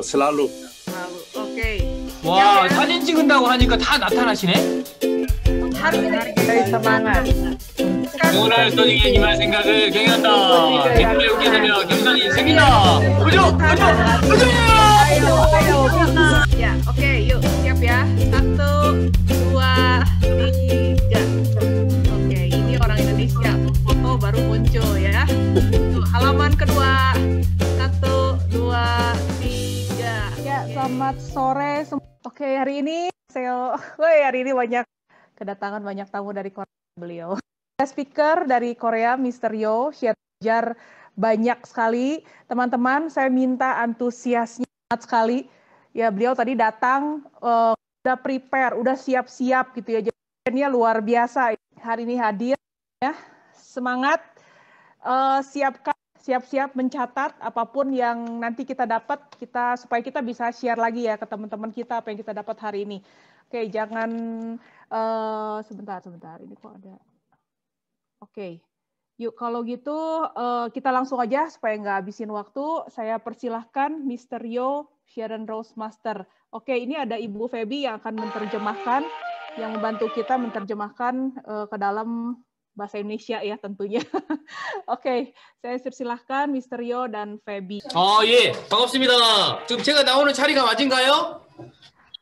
selalu. Lalu, oke. 와 사진 찍은다고 하니까 다 나타나시네. 오늘 소중히 임할 생각을 경영한다. 기쁨을 웃게 되며 경선이 생긴다. 그죠? Ayo, ayo. Ya, oke, yuk siap ya. Satu, dua, tiga. Oke, ini orang Indonesia. Foto baru muncul ya. Tuh, halaman kedua. Selamat sore. Oke, hari ini saya, woi hari ini banyak kedatangan banyak tamu dari Korea beliau. Speaker dari Korea, Mr. Yo, share banyak sekali. Teman-teman, saya minta antusiasnya sangat sekali. Ya, beliau tadi datang, eh, udah prepare, udah siap-siap gitu ya. Jadi luar biasa. Hari ini hadir ya. Semangat, eh, siapkan siap-siap mencatat apa pun yang nanti kita dapat kita supaya kita bisa share lagi ya ke teman-teman kita apa yang kita dapat hari ini. Oke, jangan eh, sebentar sebentar ini kok ada. Oke. Yuk kalau gitu eh, kita langsung aja supaya nggak habisin waktu. Saya persilahkan Mr. Yo Sharon Rose Master. Oke, ini ada Ibu Feby yang akan menerjemahkan yang membantu kita menerjemahkan eh, ke dalam bahasa Indonesia ya tentunya. Oke, saya persilahkan Mr. Yo dan Feby. 아 예, 반갑습니다. 지금 제가 나오는 자리가 맞은가요?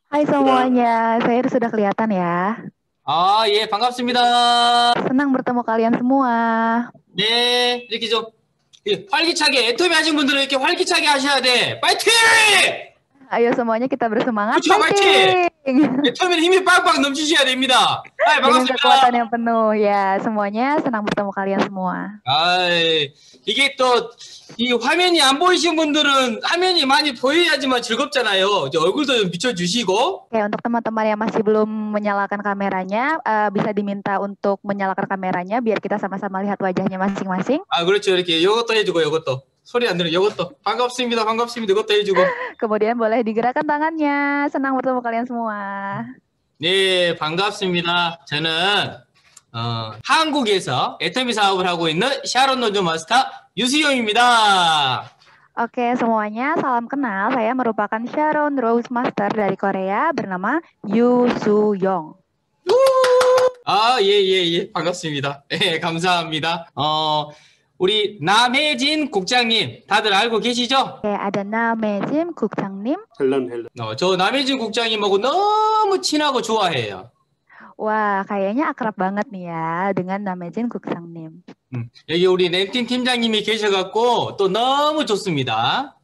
Hai semuanya, saya sudah kelihatan ya. 아 예, 반갑습니다. Senang bertemu kalian semua. 네, 이렇게 좀 예, 활기차게 애터미 하신 분들은 이렇게 활기차게 하셔야 돼. 파이팅! Ayo semuanya kita bersemangat. Kucu, Fighting! 애터미는 힘이 빵빵 넘치셔야 됩니다. 아, Dengan 반갑습니다. kekuatan yang penuh ya. Semuanya senang bertemu kalian semua. 아, 이게 또 이 화면이 안 보이신 분들은 화면이 많이 보여야지만 즐겁잖아요. 이제 얼굴도 좀 비춰주시고. Oke, untuk teman-teman yang masih belum menyalakan kameranya, eh, bisa diminta untuk menyalakan kameranya biar kita sama-sama lihat wajahnya masing-masing. 아, 그렇죠. 이렇게 요것도 해주고 요것도 소리 안 들어. 요것도 반갑습니다. 반갑습니다. 이것도 해주고. Kemudian boleh digerakkan tangannya. Senang bertemu kalian semua. 네, 반갑습니다. 저는 어, 한국에서 애터미 사업을 하고 있는 샤론 노조 마스터 유수용입니다. Oke, semuanya salam kenal. Saya merupakan Sharon Rose Master dari Korea bernama Yu Su Yong. 아, 예, 예, 예. 반갑습니다. 예, 감사합니다. 어, 우리 남혜진 국장님 다들 알고 계시죠? Oke, ada Namejim Kukchangnim. 헬런 헬런. 어, 저 남혜진 국장님하고 너무 친하고 좋아해요. Wah, kayaknya akrab banget nih ya dengan Namejin Kukchangnim. 음, 여기 우리 렌틴 팀장님이 계셔갖고 또 너무 좋습니다.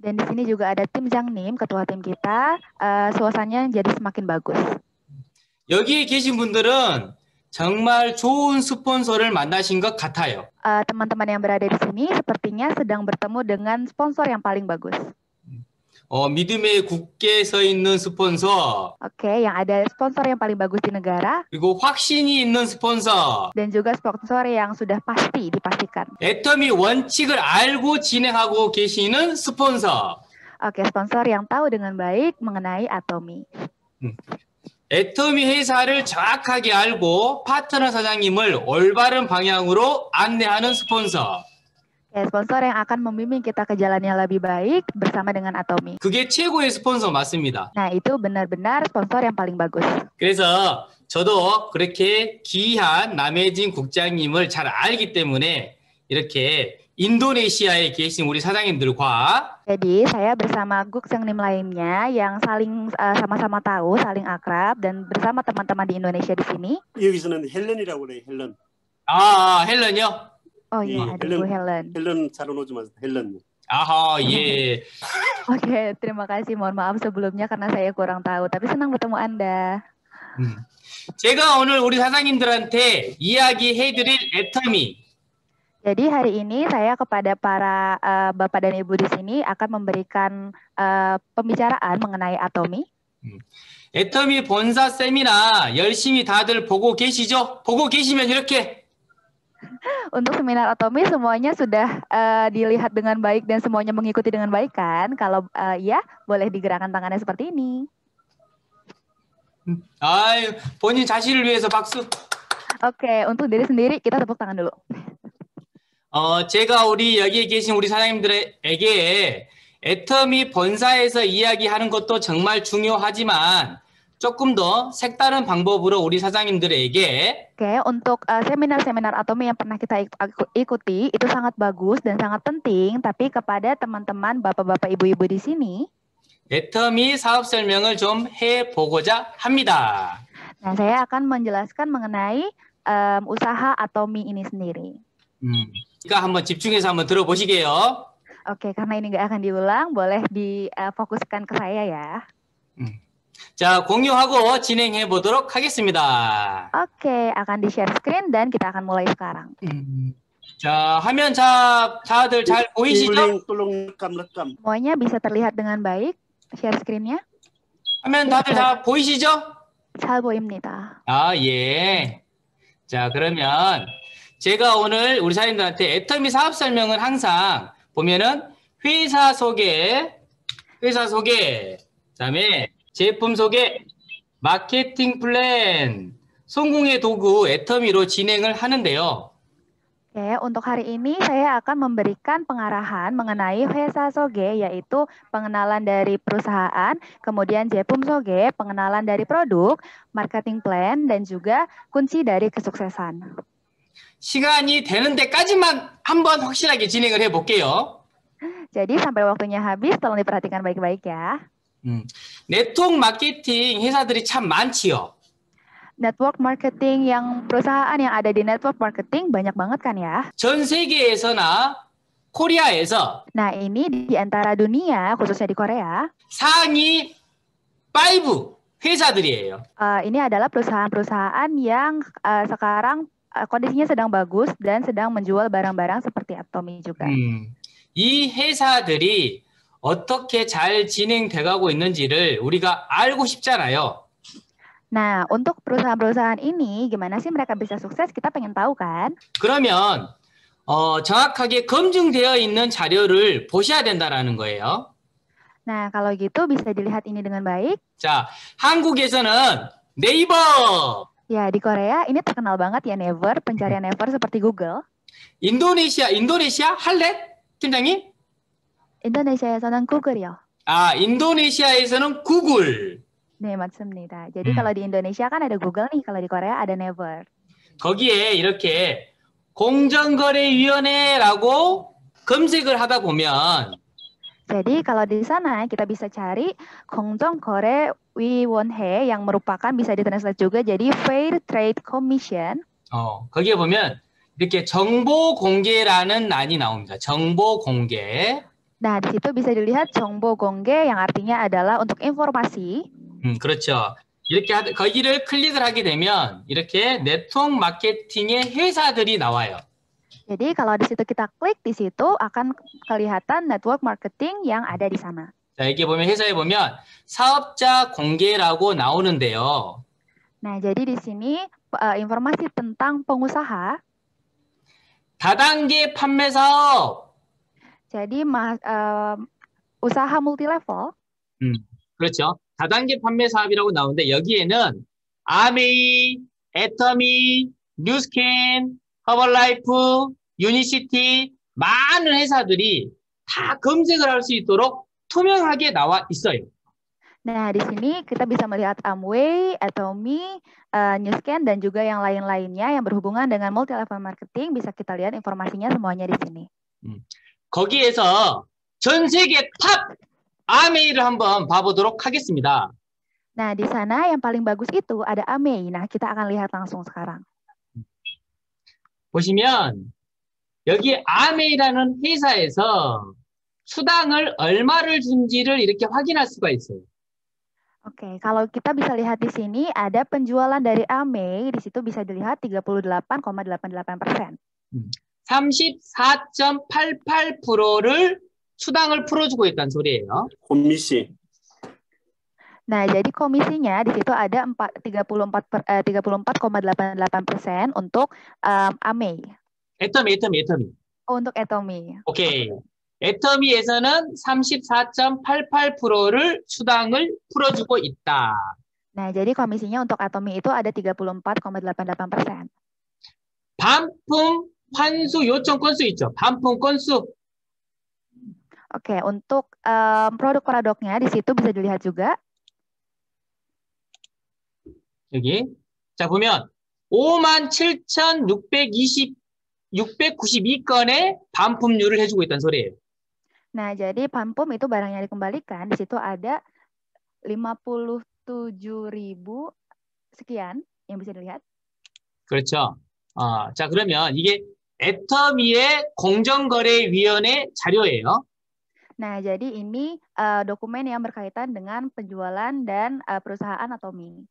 Dan di sini juga ada tim Jangnim, ketua tim kita. Eh, suasananya jadi semakin bagus. 여기 계신 분들은 정말 좋은 스폰서를 만나신 것 같아요. Eh, teman-teman yang berada di sini sepertinya sedang bertemu dengan sponsor yang paling bagus. 어, 믿음에 굳게 서 있는 스폰서, Oke, yang ada sponsor yang paling bagus di negara 그리고 확신이 있는 스폰서, dan juga sponsor yang sudah pasti dipastikan. 애터미 원칙을 알고 진행하고 계시는 스폰서, Oke, sponsor yang tahu dengan baik mengenai Atomi. 애터미 회사를 정확하게 알고 파트너 사장님을 올바른 방향으로 안내하는 스폰서. Oke, sponsor yang akan membimbing kita ke jalan yang lebih baik bersama dengan Atomi. 그게 최고의 스폰서 맞습니다. Nah, itu benar-benar sponsor yang paling bagus. 그래서 저도 그렇게 귀한 남혜진 국장님을 잘 알기 때문에 이렇게 인도네시아에 계신 우리 사장님들과 Jadi, saya bersama Guksangnim lainnya yang saling eh, sama-sama tahu, saling akrab dan bersama teman-teman di Indonesia di sini. 여기서는 헬런이라고 그래요. 헬런. 아? Oh iya, Iya, ada Bu Helen. 헬런 차로 오지 마세요. 헬런. 아하 예. Oke, terima kasih. Mohon maaf sebelumnya karena saya kurang tahu, tapi senang bertemu Anda. 음. 제가 오늘 우리 사장님들한테 이야기해드릴 애터미 Jadi hari ini saya kepada para eh, bapak dan ibu di sini akan memberikan eh, pembicaraan mengenai Atomi. 애터미 본사 세미나 열심히 다들 보고 계시죠? 보고 계시면 이렇게 Untuk seminar Atomi semuanya sudah eh, dilihat dengan baik dan semuanya mengikuti dengan baik kan? Kalau eh, ya, boleh digerakkan tangannya seperti ini. 아유 본인 자신을 위해서 박수. Oke, untuk diri sendiri kita tepuk tangan dulu. 어 제가 우리 여기에 계신 우리 사장님들에게 애터미 본사에서 이야기하는 것도 정말 중요하지만 조금 더 색다른 방법으로 우리 사장님들에게 Oke, untuk eh, seminar-seminar atomi yang pernah kita ikuti itu sangat bagus dan sangat penting, tapi kepada teman-teman bapak-bapak ibu-ibu di sini, 애터미 사업 설명을 좀 해보고자 합니다. nah saya akan menjelaskan mengenai em, usaha atomi ini sendiri. 음, 그러니까 한번 집중해서 한번 들어보시게요. Oke, karena ini nggak akan diulang, boleh difokuskan ke saya ya. 자, 공유하고 진행해 보도록 하겠습니다. Oke, akan di-share screen dan kita akan mulai sekarang. 음, 자, 화면 자, 다들 잘 보이시죠? Semuanya bisa terlihat dengan baik, share screen-nya. 화면 다들 다 보이시죠? 잘 보입니다. 아, 예. 자, 그러면 제가 오늘 우리 사장님들한테 애터미 사업 설명은 항상 보면은 회사 소개, 회사 소개, 그다음에 제품 소개, 마케팅 플랜, 성공의 도구 애터미로 진행을 하는데요. Oke, untuk hari ini saya akan memberikan pengarahan mengenai Hesa Soge, yaitu pengenalan dari perusahaan, kemudian Jepum Soge, pengenalan dari produk, marketing plan, dan juga kunci dari kesuksesan. 시간이 되는 데까지만 한번 확실하게 진행을 해 볼게요. Jadi sampai waktunya habis, tolong diperhatikan baik-baik ya. 음, 네트워크 마케팅 회사들이 참 많지요. Network marketing yang perusahaan yang ada di network marketing banyak banget kan ya. 전 세계에서나 코리아에서 Nah ini di antara dunia, khususnya di Korea, 상위 5 회사들이에요. eh, ini adalah perusahaan-perusahaan yang eh, sekarang eh, kondisinya sedang bagus dan sedang menjual barang-barang seperti Atomi juga. 음, 이 회사들이 어떻게 잘 진행돼가고 있는지를 우리가 알고 싶잖아요. Nah, untuk perusahaan-perusahaan ini, gimana sih mereka bisa sukses? Kita pengen tahu kan? 그러면 어, 정확하게 검증되어 있는 자료를 보셔야 된다라는 거예요. Nah, kalau gitu bisa dilihat ini dengan baik. 자, 한국에서는 네이버, Ya, di Korea ini terkenal banget ya Never, pencarian Never seperti Google. 인도네시아, 인도네시아 할렛 팀장님? Indonesia에서는 Google요. 아, 인도네시아에서는 구글. 네, 맞습니다. Jadi Hmm. kalau di Indonesia kan ada Google nih, kalau di Korea ada Never. 거기에 이렇게 공정거래위원회라고 검색을 하다 보면 Jadi kalau di sana kita bisa cari Kongjong Kore Wiwonhe yang merupakan bisa ditranslate juga jadi Fair Trade Commission. 어, 거기에 보면 이렇게 정보 공개라는 란이 나옵니다. 정보 공개. Nah, di situ bisa dilihat Jongbo Gongge yang artinya adalah untuk informasi. 음, 그렇죠. 이렇게 하, 거기를 클릭을 하게 되면 이렇게 네트워크 마케팅의 회사들이 나와요. Jadi kalau di situ kita klik di situ akan kelihatan network marketing yang ada di sana. 자, 여기 보면 회사에 보면 사업자 공개라고 나오는데요. Nah, jadi di sini eh, informasi tentang pengusaha. 다단계 판매 사업. Jadi ma- eh, usaha multilevel. 그렇죠. 다단계 판매 사업이라고 나오는데 여기에는 아메이, 애터미, 뉴스캔, 허벌라이프, 유니시티 많은 회사들이 다 검색을 할 수 있도록 투명하게 나와 있어요. Nah, di sini kita bisa melihat Amway, Atomi, eh, Newscan, dan juga yang lain-lainnya yang berhubungan dengan multi-level marketing. Bisa kita lihat informasinya semuanya di sini. 거기에서 전 세계 탑 아메이를 한번 봐보도록 하겠습니다. Nah, di sana yang paling bagus itu ada Amway. Nah, kita akan lihat langsung sekarang. 보시면 여기 아메이라는 회사에서 수당을 얼마를 준지를 이렇게 확인할 수가 있어요. Oke, kalau kita bisa lihat di sini ada penjualan dari Amway. Di situ bisa dilihat 38,88 persen. 34.88%를 수당을 풀어주고 있다는 소리예요. 홈미씨. Nah, jadi komisinya di situ ada 4, 34 per- eh, 34,88 persen untuk em, Amway. 애터미, 애터미, 애터미. Oh, untuk Atomi. 오케이. 애터미에서는 34.88%를 수당을 풀어주고 있다. Nah, jadi komisinya untuk Atomi itu ada 34,88 persen. 반품 환수 요청 건수 있죠. 반품 건수. Oke, untuk em, produk-produknya di situ bisa dilihat juga. 여기. 자, 보면 57,620, 692건의 반품률을 해주고 있다는 소리예요. Nah, jadi pampum itu barang yang dikembalikan. Di situ ada 57.000 sekian yang bisa dilihat. 그렇죠. 어, 자, 그러면 이게 애터미의 공정거래위원회 자료예요. Nah, jadi ini eh, dokumen yang berkaitan dengan penjualan dan eh, perusahaan Atomi.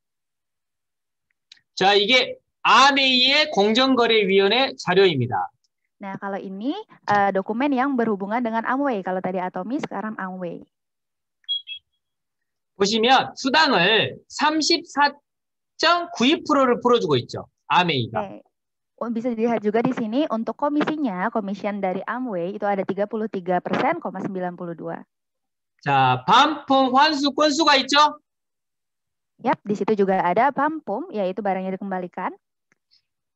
자, 이게 아메이의 공정거래위원회 자료입니다. Nah, kalau ini eh, dokumen yang berhubungan dengan Amway. Kalau tadi Atomi, sekarang Amway. 보시면 수당을 34.92%를 풀어주고 있죠. 아메이가. Oke. Oh, Bisa dilihat juga di sini untuk komisinya, komisian dari Amway itu ada 33%,92. 자, 반품 환수 건수가 있죠? Yap, di situ juga ada pampum, yaitu barang yang dikembalikan.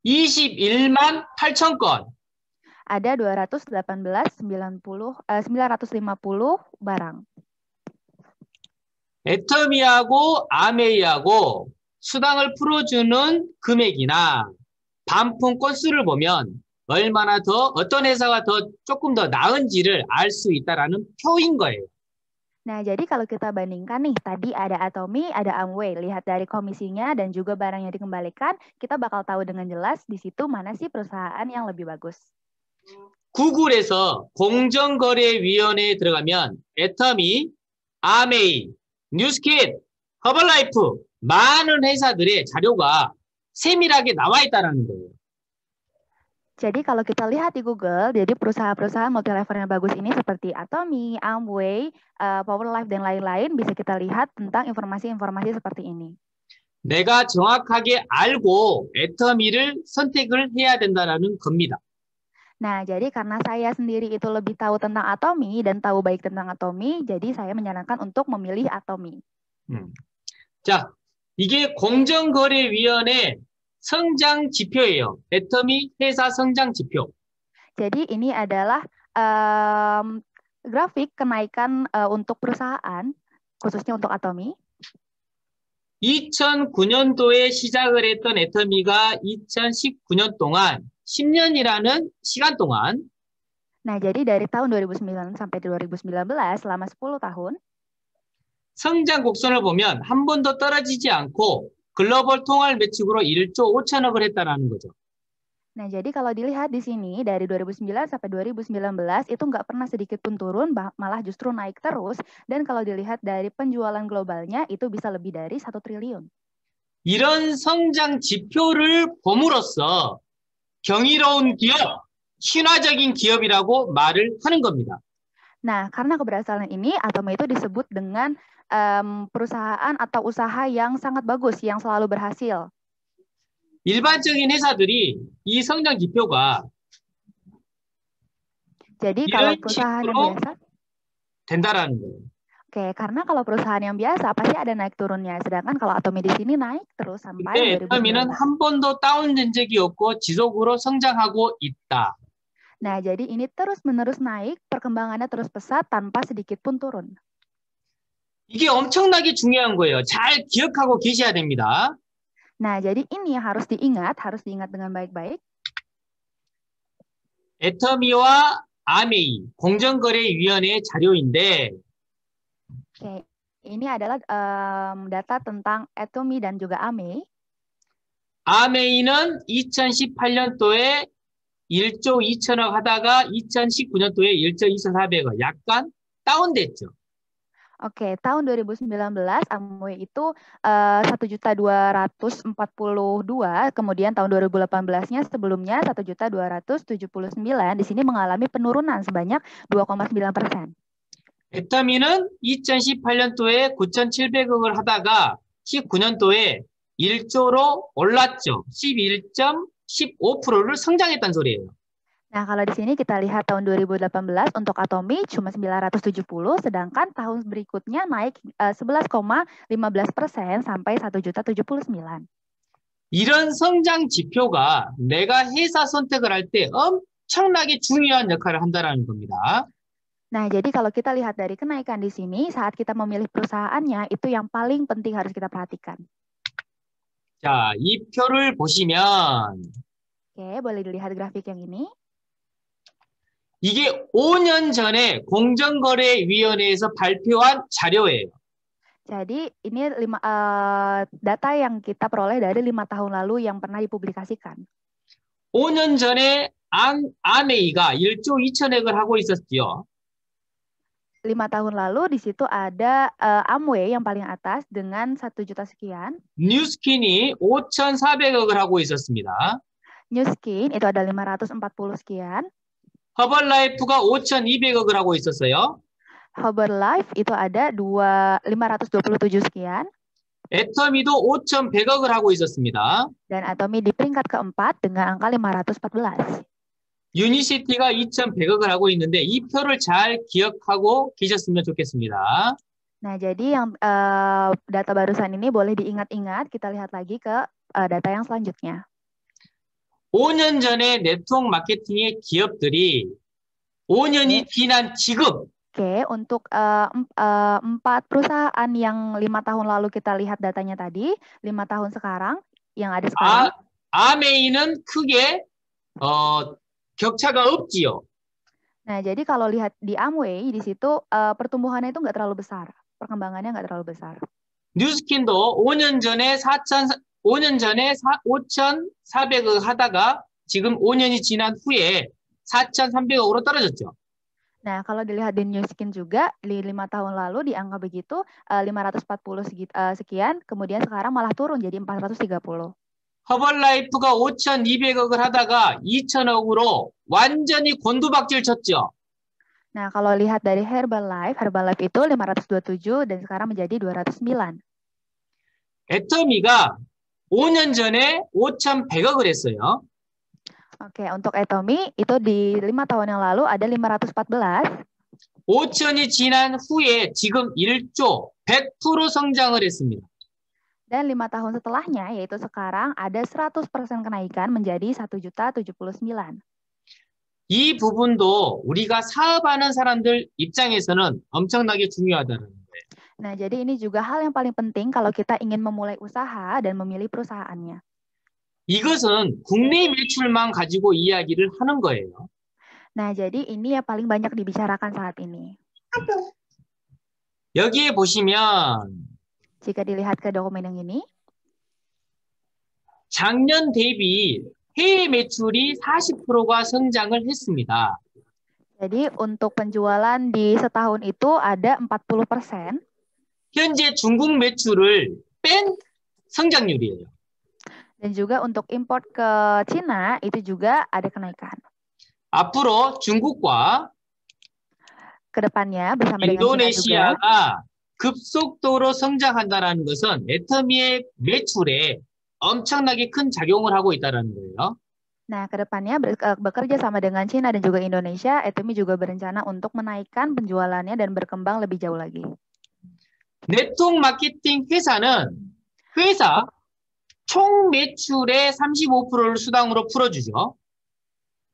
21만 8천 건. Ada 218, 90, eh, 950 barang. 애터미하고 아메이하고 수당을 풀어주는 금액이나 반품 건수를 보면 얼마나 더 어떤 회사가 더 조금 더 나은지를 알 수 있다라는 표인 거예요. Nah, jadi kalau kita bandingkan nih, tadi ada Atomi, ada Amway. Lihat dari komisinya dan juga barang yang dikembalikan, kita bakal tahu dengan jelas di situ mana sih perusahaan yang lebih bagus. 구글에서 공정거래위원회에 들어가면 애터미, 아메이, 뉴스킷, 허벌라이프 많은 회사들의 자료가 세밀하게 나와 있다는 거예요. Jadi kalau kita lihat di Google, jadi perusahaan-perusahaan multi level yang bagus ini seperti Atomi, Amway, eh, Powerlife dan lain-lain bisa kita lihat tentang informasi-informasi seperti ini. 내가 정확하게 알고 애터미를 선택을 해야 된다는 겁니다. Nah, jadi karena saya sendiri itu lebih tahu tentang Atomi dan tahu baik tentang Atomi, jadi saya menyarankan untuk memilih Atomi. 음. 자, 이게 공정거래위원회 성장 지표예요. 애터미 회사 성장 지표. Jadi ini adalah em, grafik kenaikan eh, untuk perusahaan, khususnya untuk Atomi. 2009년도에 시작을 했던 애터미가 2019년 동안 10년이라는 시간 동안 Nah, jadi dari tahun 2009 sampai 2019, selama 10 tahun, 성장 곡선을 보면 한 번도 떨어지지 않고 글로벌 통할 매출으로 1조 5천억을 했다라는 거죠. Nah, jadi kalau dilihat di sini dari 2009 sampai 2019 itu nggak pernah sedikit pun turun, bah- malah justru naik terus. Dan kalau dilihat dari penjualan globalnya itu bisa lebih dari satu triliun. 이런 성장 지표를 봄으로써 경이로운 기업, 신화적인 기업이라고 말을 하는 겁니다. Nah, karena keberhasilan ini, Atomi itu disebut dengan em, perusahaan atau usaha yang sangat bagus, yang selalu berhasil. 일반적인 회사들이 이 성장 지표가 Jadi kalau perusahaan biasa, 된다라는 거예요. Oke, karena kalau perusahaan yang biasa pasti ada naik turunnya. Sedangkan kalau Atomi di sini naik terus sampai 애터미는 2019. 한 번도 다운된 적이 없고 지속으로 성장하고 있다. Nah, jadi ini terus-menerus naik, perkembangannya terus pesat tanpa sedikit pun turun. 이게 엄청나게 중요한 거예요. 잘 기억하고 계셔야 됩니다. Nah, jadi ini harus diingat, harus diingat dengan baik-baik. 애터미와 아메이 공정거래위원회 자료인데 Oke, ini adalah em, data tentang Atomi dan juga Ame. 아메이는 2018년도에 1조 2천억 하다가 2019년도에 1조 2,400억 약간 다운됐죠. Oke, tahun 2019 Amway itu eh, 1.242, kemudian tahun 2018-nya sebelumnya 1.279. Di sini mengalami penurunan sebanyak 2,9 persen. 애터미는 2018년도에 9,700억을 하다가 19년도에 1조로 올랐죠. 11.15%를 성장했단 소리예요. Nah, kalau di sini kita lihat tahun 2018 untuk Atomi cuma 970, sedangkan tahun berikutnya naik eh, 11,15 persen sampai 1.079. 이런 성장 지표가 내가 회사 선택을 할 때 엄청나게 중요한 역할을 한다는 겁니다. Nah, jadi kalau kita lihat dari kenaikan di sini, saat kita memilih perusahaannya, itu yang paling penting harus kita perhatikan. 자, 이 표를 보시면 Oke, boleh dilihat grafik yang ini. 이게 5년 전에 공정거래위원회에서 발표한 자료예요. Jadi ini lima, eh, data yang kita peroleh dari lima tahun lalu yang pernah dipublikasikan. 5년 전에 안, 아메이가 1조 2천억을 하고 있었지요. Lima tahun lalu di situ ada eh, Amway yang paling atas dengan satu juta sekian. 뉴스킨이 5,400억을 하고 있었습니다. Newskin itu ada 540 sekian. 허벌라이프가 5,200억을 하고 있었어요. Herbalife itu ada dua 527 sekian. 애터미도 5,100억을 하고 있었습니다. Dan Atomy di peringkat keempat dengan angka 514. 유니시티가 2,100억을 하고 있는데 이 표를 잘 기억하고 계셨으면 좋겠습니다. Nah, jadi yang eh, data barusan ini boleh diingat-ingat. Kita lihat lagi ke eh, data yang selanjutnya. 5년 전에 네트워크 마케팅의 기업들이 5년이 지난 지금 Oke, untuk eh, em- eh, empat perusahaan yang lima tahun lalu kita lihat datanya tadi, lima tahun sekarang yang ada sekarang, 아, 아메이는 크게 어, 격차가 없지요. Nah, jadi kalau lihat di Amway di situ eh, pertumbuhannya itu nggak terlalu besar, perkembangannya nggak terlalu besar. 뉴스킨도 5년 전에 4천 5년 전에 5,400억 하다가 지금 5년이 지난 후에 4,300억으로 떨어졌죠. Nah, kalau dilihat di New Skin juga di lima tahun lalu di angka begitu eh, 540 segi- eh, sekian, kemudian sekarang malah turun jadi 430. 허벌라이프가 5,200억을 하다가 2,000억으로 완전히 곤두박질 쳤죠. Nah, kalau lihat dari Herbalife, Herbalife itu 527 dan sekarang menjadi 209. 애터미가 5년 전에 5,100억을 했어요. Oke, untuk Atomy itu di lima tahun yang lalu ada 514. 5천이 지난 후에 지금 1조 100% 성장을 했습니다. Dan lima tahun setelahnya, yaitu sekarang, ada 100% kenaikan menjadi 1 juta 79. 이 부분도 우리가 사업하는 사람들 입장에서는 엄청나게 중요하다는 거예요. Nah, jadi ini juga hal yang paling penting kalau kita ingin memulai usaha dan memilih perusahaannya. 이것은 국내 매출만 가지고 이야기를 하는 거예요. Nah, jadi ini yang paling banyak dibicarakan saat ini. 여기에 보시면 Jika dilihat ke dokumen yang ini, 작년 대비 해외 매출이 40%가 성장을 했습니다. jadi untuk penjualan di setahun itu ada 40%, 현재 중국 매출을 뺀 성장률이에요. dan juga untuk import ke Cina itu juga ada kenaikan. 앞으로 중국과 Kedepannya bersama dengan Cina 급속도로 성장한다는 것은 애터미의 매출에 엄청나게 큰 작용을 하고 있다는 거예요. Nah, kedepannya eh, bekerja sama dengan Cina dan juga Indonesia, Etomi juga berencana untuk menaikkan penjualannya dan berkembang lebih jauh lagi. 네트워크 마케팅 회사는 회사 총 매출의 35%를 수당으로 풀어주죠.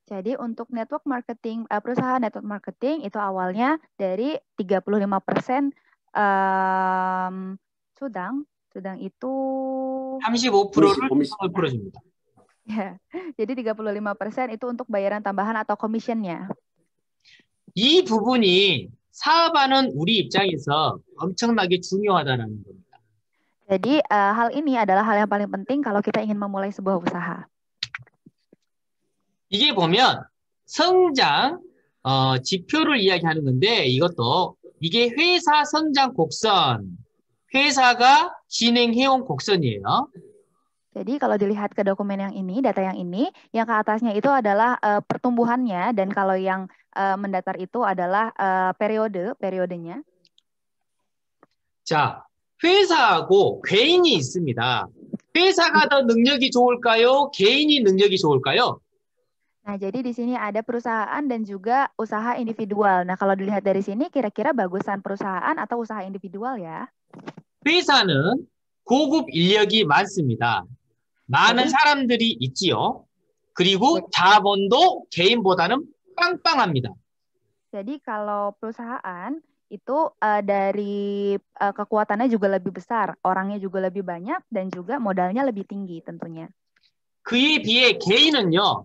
Jadi untuk network marketing, eh, perusahaan network marketing itu awalnya dari 35% em, Sudang, Sudang itu 35%를 komis- 수당을 풀어줍니다. ya, jadi 35% itu untuk bayaran tambahan atau commissionnya. 이 부분이 사업하는 우리 입장에서 엄청나게 중요하다는 겁니다. Jadi eh, hal ini adalah hal yang paling penting kalau kita ingin memulai sebuah usaha. 이게 보면 성장 어, 지표를 이야기하는 건데 이것도 이게 회사 성장 곡선, 회사가 진행해온 곡선이에요. Jadi kalau dilihat ke dokumen yang ini, data yang ini, yang ke atasnya itu adalah eh, pertumbuhannya dan kalau yang eh, mendatar itu adalah eh, periode, periodenya. 자, 회사하고 개인이 있습니다. 회사가 더 능력이 좋을까요? 개인이 능력이 좋을까요? Nah, jadi di sini ada perusahaan dan juga usaha individual. Nah, kalau dilihat dari sini, kira-kira bagusan perusahaan atau usaha individual ya? 회사는 고급 인력이 많습니다. 많은 네. 사람들이 있지요. 그리고 자본도 개인보다는 빵빵합니다. Jadi kalau perusahaan itu uh, dari uh, kekuatannya juga lebih besar, orangnya juga lebih banyak dan juga modalnya lebih tinggi tentunya. 그에 비해 개인은요,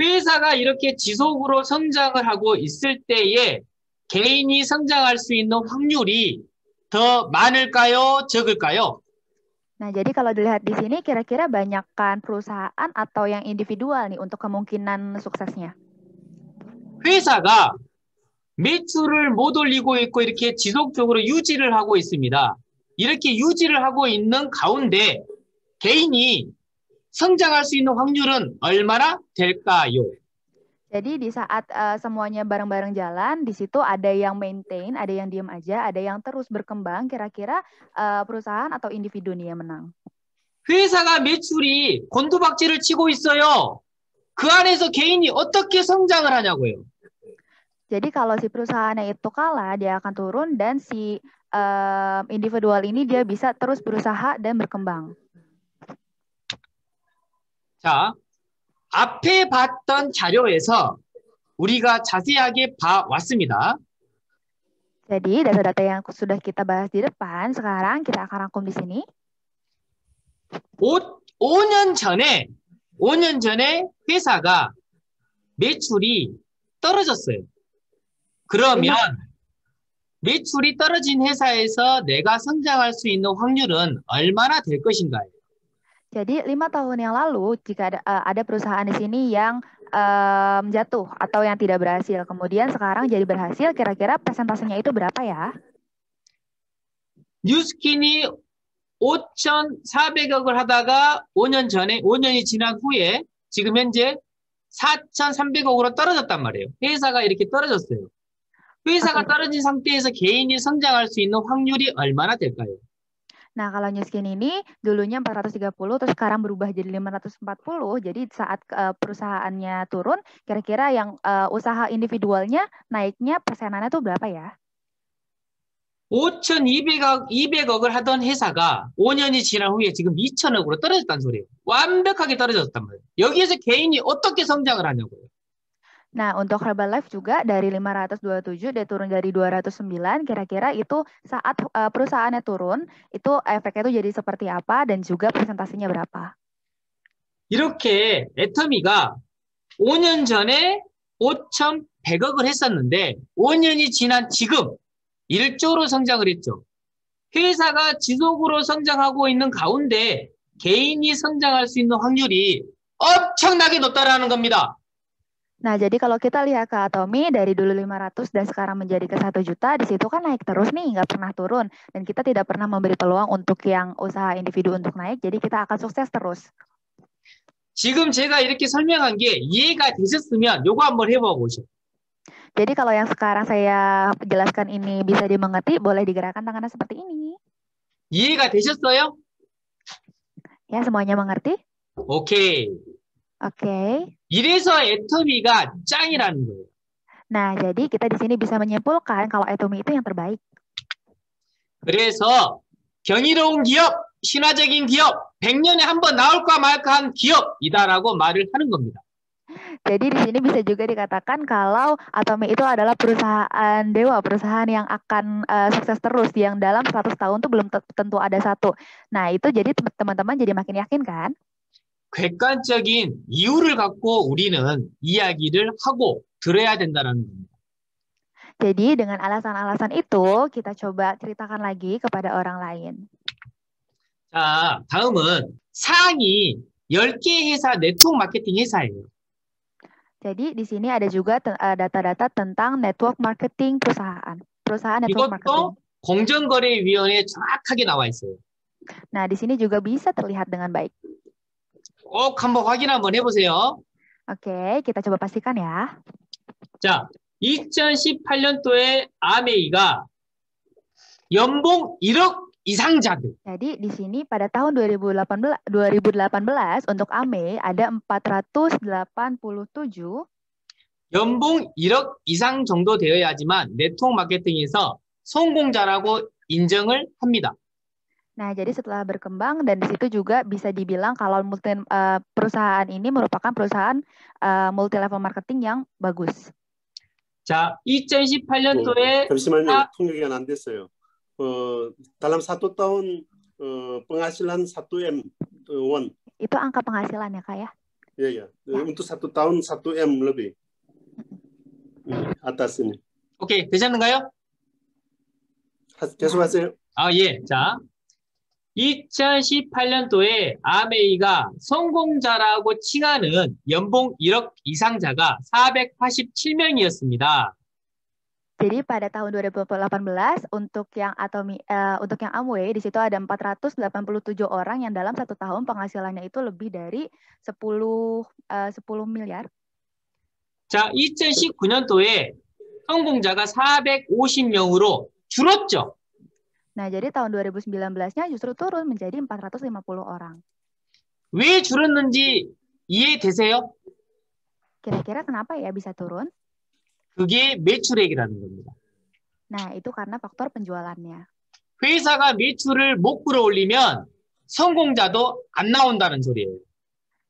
회사가 이렇게 지속으로 성장을 하고 있을 때에 개인이 성장할 수 있는 확률이 더 많을까요? 적을까요? Nah, jadi kalau dilihat di sini kira-kira banyakkan perusahaan atau yang individual nih untuk kemungkinan suksesnya. 회사가 매출을 못 올리고 있고 이렇게 지속적으로 유지를 하고 있습니다. 이렇게 유지를 하고 있는 가운데 개인이 성장할 수 있는 확률은 얼마나 될까요? Jadi di saat uh, semuanya bareng-bareng jalan, di situ ada yang maintain, ada yang diem aja, ada yang terus berkembang. Kira-kira uh, perusahaan atau individu nih yang menang? 회사가 매출이 곤두박질을 치고 있어요. 그 안에서 개인이 어떻게 성장을 하냐고요. Jadi kalau si perusahaannya itu kalah, dia akan turun dan si uh, individual ini dia bisa terus berusaha dan berkembang. 자, 앞에 봤던 자료에서 우리가 자세하게 봐왔습니다. Jadi data-data yang sudah kita bahas di depan, sekarang kita akan rangkum di sini. 5, 5년 전에 5년 전에 회사가 매출이 떨어졌어요. 그러면 매출이 떨어진 회사에서 내가 성장할 수 있는 확률은 얼마나 될 것인가요? Jadi lima tahun yang lalu jika ada, uh, ada perusahaan di sini yang um, jatuh atau yang tidak berhasil, kemudian sekarang jadi berhasil, kira-kira persentasenya itu berapa ya? 뉴스킨이 5,400억을 하다가 5년 전에 5년이 지난 후에 지금 현재 4,300억으로 떨어졌단 말이에요. 회사가 이렇게 떨어졌어요. 회사가 떨어진 상태에서 개인이 성장할 수 있는 확률이 얼마나 될까요? Nah, kalau Newskin ini dulunya 430 terus sekarang berubah jadi 540. Jadi saat uh, perusahaannya turun, kira-kira yang uh, usaha individualnya naiknya persenannya tuh berapa ya? 5,200억 200억을 하던 회사가 5년이 지난 후에 지금 2,000억으로 떨어졌다는 소리예요. 완벽하게 떨어졌단 말이에요. 여기에서 개인이 어떻게 성장을 하냐고요. Nah, untuk Herbalife juga dari 527 dia turun dari 209, kira-kira itu saat uh, perusahaannya turun, itu efeknya itu jadi seperti apa dan juga presentasinya berapa? 이렇게 애터미가 5년 전에 5,100억을 했었는데 5년이 지난 지금 1조로 성장을 했죠. 회사가 지속으로 성장하고 있는 가운데 개인이 성장할 수 있는 확률이 엄청나게 높다라는 겁니다. Nah, jadi kalau kita lihat ke Atomi dari dulu 500 dan sekarang menjadi ke 1 juta, di situ kan naik terus nih, nggak pernah turun. Dan kita tidak pernah memberi peluang untuk yang usaha individu untuk naik, jadi kita akan sukses terus. 지금 제가 이렇게 설명한 게 이해가 되셨으면 요거 한번 해봐 보시죠. Jadi kalau yang sekarang saya jelaskan ini bisa dimengerti, boleh digerakkan tangannya seperti ini. 이해가 되셨어요? Ya, semuanya mengerti? 오케이. Oke. Okay. 이래서 애터미가 짱이라는 거예요. Nah, jadi kita di sini bisa menyimpulkan kalau Atomi itu yang terbaik. 그래서 경이로운 기업, 신화적인 기업, 100년에 한 번 나올까 말까 한 기업이다라고 말을 하는 겁니다. Jadi di sini bisa juga dikatakan kalau Atomi itu adalah perusahaan dewa, perusahaan yang akan uh, sukses terus, yang dalam 100 tahun tuh belum tentu ada satu. Nah, itu jadi teman-teman jadi makin yakin kan? 객관적인 이유를 갖고 우리는 이야기를 하고 들어야 된다는 겁니다. Jadi dengan alasan-alasan itu kita coba ceritakan lagi kepada orang lain. 자, 다음은 상위 10개 회사 네트워크 마케팅 회사예요. Jadi di sini ada juga data-data tentang network marketing perusahaan. Perusahaan network marketing. 이것도 공정거래위원회에 정확하게 나와 있어요. Nah, di sini juga bisa terlihat dengan baik. 꼭 한번 확인 한번 해보세요. Oke, kita coba pastikan ya. 자, 2018년도에 아메이가 연봉 1억 이상자들. Jadi di sini pada tahun 2018 2018 untuk AME ada 487 연봉 1억 이상 정도 되어야 하지만 네트워크 마케팅에서 성공자라고 인정을 합니다. Nah, jadi setelah berkembang dan di situ juga bisa dibilang kalau multi, uh, perusahaan ini merupakan perusahaan uh, multi level marketing yang bagus. 자, 2018년도에 잠시만요. 아. 통역이 안 됐어요. 어, dalam satu tahun 어, penghasilan 1M 어, won. Itu angka penghasilan ya, Kak ya? Ya, ya. Untuk satu tahun 1M lebih. 음, atas ini. 오케이, 되셨는가요? 하- 계속하세요. 아, 예. 자, 2018년도에 아메이가 성공자라고 칭하는 연봉 1억 이상자가 487명이었습니다. Jadi pada tahun 2018 untuk yang Atomi eh, untuk yang Amway di situ ada 487 orang yang dalam satu tahun penghasilannya itu lebih dari 10 eh, 10 miliar. 자, 2019년도에 성공자가 450명으로 줄었죠. Nah, jadi tahun 2019-nya justru turun menjadi 450 orang. 왜 줄었는지 이해되세요? Kira-kira kenapa ya bisa turun? 그게 매출액이라는 겁니다. Nah, itu karena faktor penjualannya. 회사가 매출을 못 끌어올리면 성공자도 안 나온다는 소리예요.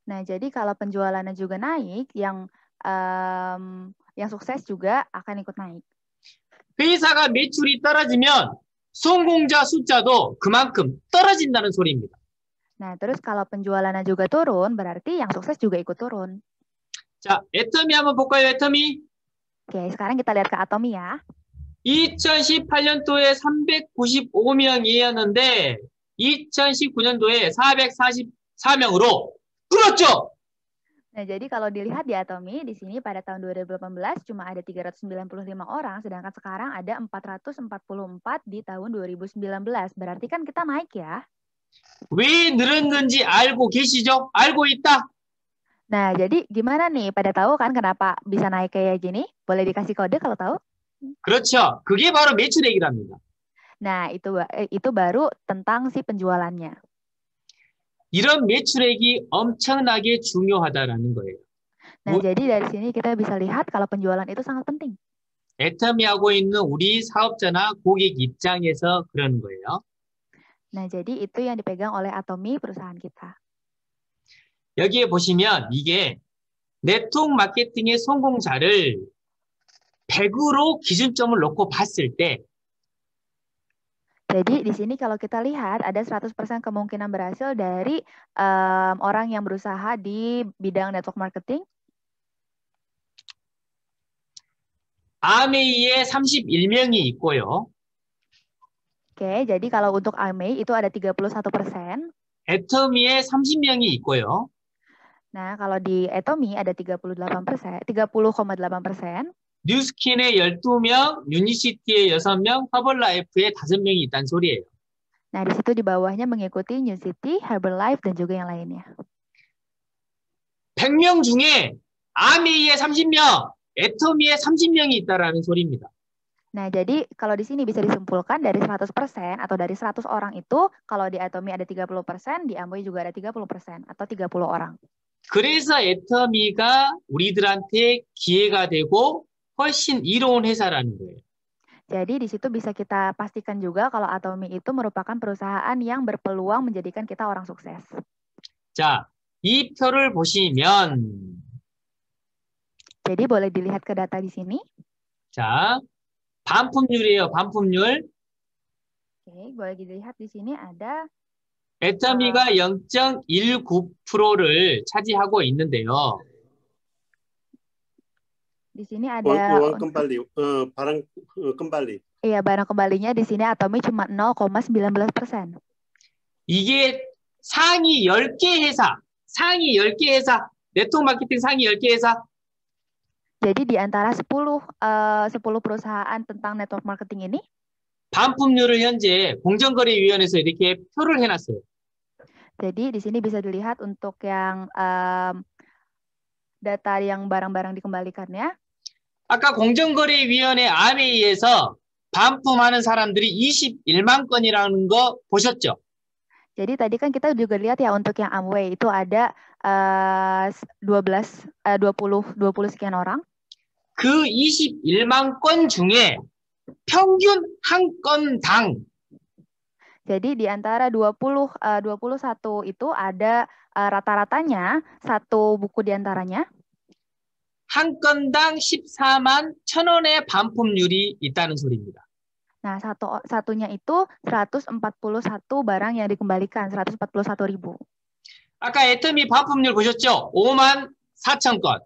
Nah, jadi kalau penjualannya juga naik, yang em, yang sukses juga akan ikut naik. 회사가 매출이 떨어지면 성공자 숫자도 그만큼 떨어진다는 소리입니다. Nah, terus kalau penjualannya juga turun, berarti yang sukses juga ikut turun. 자, 애터미 한번 볼까요, 애터미? Oke, sekarang kita lihat ke Atomi ya. 2018년도에 395명이었는데 2019년도에 444명으로 줄었죠. Nah, jadi kalau dilihat di Atomi, di sini pada tahun 2018 cuma ada 395 orang, sedangkan sekarang ada 444 di tahun 2019. Berarti kan kita naik ya. 왜 늘었는지 알고 계시죠? 알고 있다. Nah, jadi gimana nih? Pada tahu kan kenapa bisa naik kayak gini? Boleh dikasih kode kalau tahu? 그렇죠. 그게 바로 매출액이랍니다. Nah, itu ba- eh, itu baru tentang si penjualannya. 이런 매출액이 엄청나게 중요하다라는 거예요. Nah, Bu- jadi dari sini kita bisa lihat kalau penjualan itu sangat penting. 애터미하고 있는 우리 사업자나 고객 입장에서 그러는 거예요. Nah, jadi itu yang dipegang oleh Atomi perusahaan kita. 여기에 보시면 이게 네트워크 마케팅의 성공자를 100으로 기준점을 놓고 봤을 때 Jadi di sini kalau kita lihat ada 100% kemungkinan berhasil dari em, orang yang berusaha di bidang network marketing. 아메이에 31명이 있고요. Oke, jadi kalau untuk AME itu ada 31%. 애터미에 30명이 있고요. Nah, kalau di Etomi ada 38%, 30,8%. 뉴스킨에 12명, 유니시티에 6명, 허벌라이프에 5명이 있다는 소리예요. Nah, di situ di bawahnya mengikuti New City, Herbalife, dan juga yang lainnya. 100명 중에 아메이에 30명, 애터미에 30명이 있다라는 소리입니다. Nah, jadi kalau di sini bisa disimpulkan dari 100% atau dari 100 orang itu, kalau di Atomi ada 30%, di Amway juga ada 30% atau 30 orang. 그래서 애터미가 우리들한테 기회가 되고 훨씬 이로운 회사라는 거예요. Jadi di situ bisa kita pastikan juga kalau Atomi itu merupakan perusahaan yang berpeluang menjadikan kita orang sukses. 자, 이 표를 보시면 Jadi boleh dilihat ke data di sini. 자, 반품률이에요. 반품률. Oke, boleh dilihat di sini ada 애터미가 0.19%를 차지하고 있는데요. di sini ada 원, 원 untuk- kembali, 어, barang 어, kembali. iya barang kembalinya di sini Atomi cuma 0,19%. 이게 상위 10개 회사, 상위 10개 회사, 네트워크 마케팅 상위 10개 회사, Jadi di antara 10 eh, 10 perusahaan tentang network marketing ini 반품률을 현재 공정거래위원회에서 이렇게 표를 해놨어요. Jadi di sini bisa dilihat untuk yang em, data yang barang-barang dikembalikannya. 아까 공정거래위원회 아메이에서 반품하는 사람들이 21만 건이라는 거 보셨죠? Jadi tadi kan kita juga lihat ya untuk yang Amway itu ada uh, 12 uh, 20 20 sekian orang. 그 21만 건 중에 평균 한 건당 Jadi di antara 20 uh, 21 itu ada uh, rata-ratanya satu buku di antaranya 한 건당 14만 천 원의 반품률이 있다는 소리입니다. Nah, satu satunya itu 141 barang yang dikembalikan, 141 ribu. 아까 애터미 반품률 보셨죠? 5만 4천 건.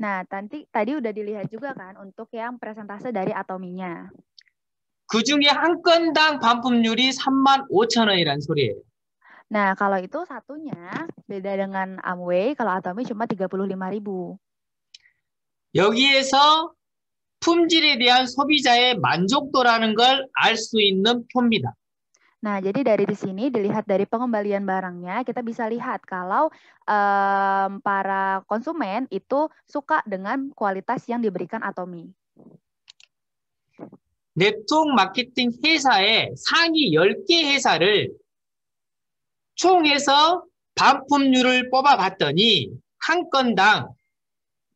Nah, nanti tadi udah dilihat juga kan untuk yang presentase dari atominya. 그 중에 한 건당 반품률이 3만 5천 원이라는 소리예요. Nah, kalau itu satunya beda dengan Amway, kalau Atomi cuma 35 ribu. 여기에서 품질에 대한 소비자의 만족도라는 걸 알 수 있는 표입니다. Nah, jadi dari di sini dilihat dari pengembalian barangnya, kita bisa lihat kalau um, para konsumen itu suka dengan kualitas yang diberikan Atomi. 네트워크 마케팅 회사의 상위 10개 회사를 총해서 반품률을 뽑아봤더니 한 건당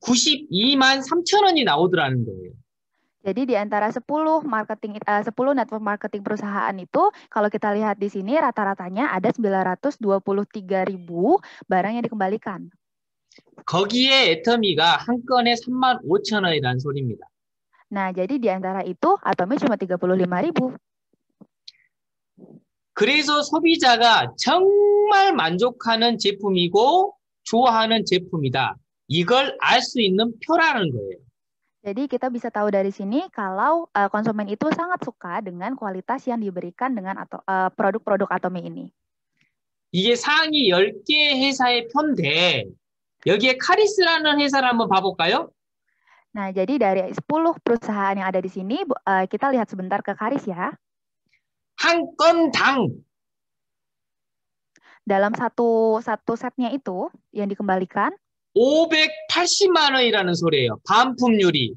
92만 3천 원이 나오더라는 거예요. Jadi di antara 10 marketing uh, 10 network marketing perusahaan itu kalau kita lihat di sini rata-ratanya ada 923 ribu barang yang dikembalikan. 거기에 애터미가 한 건에 3만 5천 원이라는 소리입니다. Nah, jadi di antara itu Atomi cuma 35 ribu. 그래서 소비자가 정말 만족하는 제품이고 좋아하는 제품이다. 이걸 알 수 있는 표라는 거예요. Jadi kita bisa tahu dari sini kalau uh, konsumen itu sangat suka dengan kualitas yang diberikan dengan atau uh, produk-produk Atomi ini. 이게 상위 10개 회사의 표인데 여기에 카리스라는 회사를 한번 봐볼까요? Nah, jadi dari 10 perusahaan yang ada di sini uh, kita lihat sebentar ke Karis ya. 한 건당 Dalam satu satu setnya itu yang dikembalikan 580만 원이라는 소리예요. 반품률이.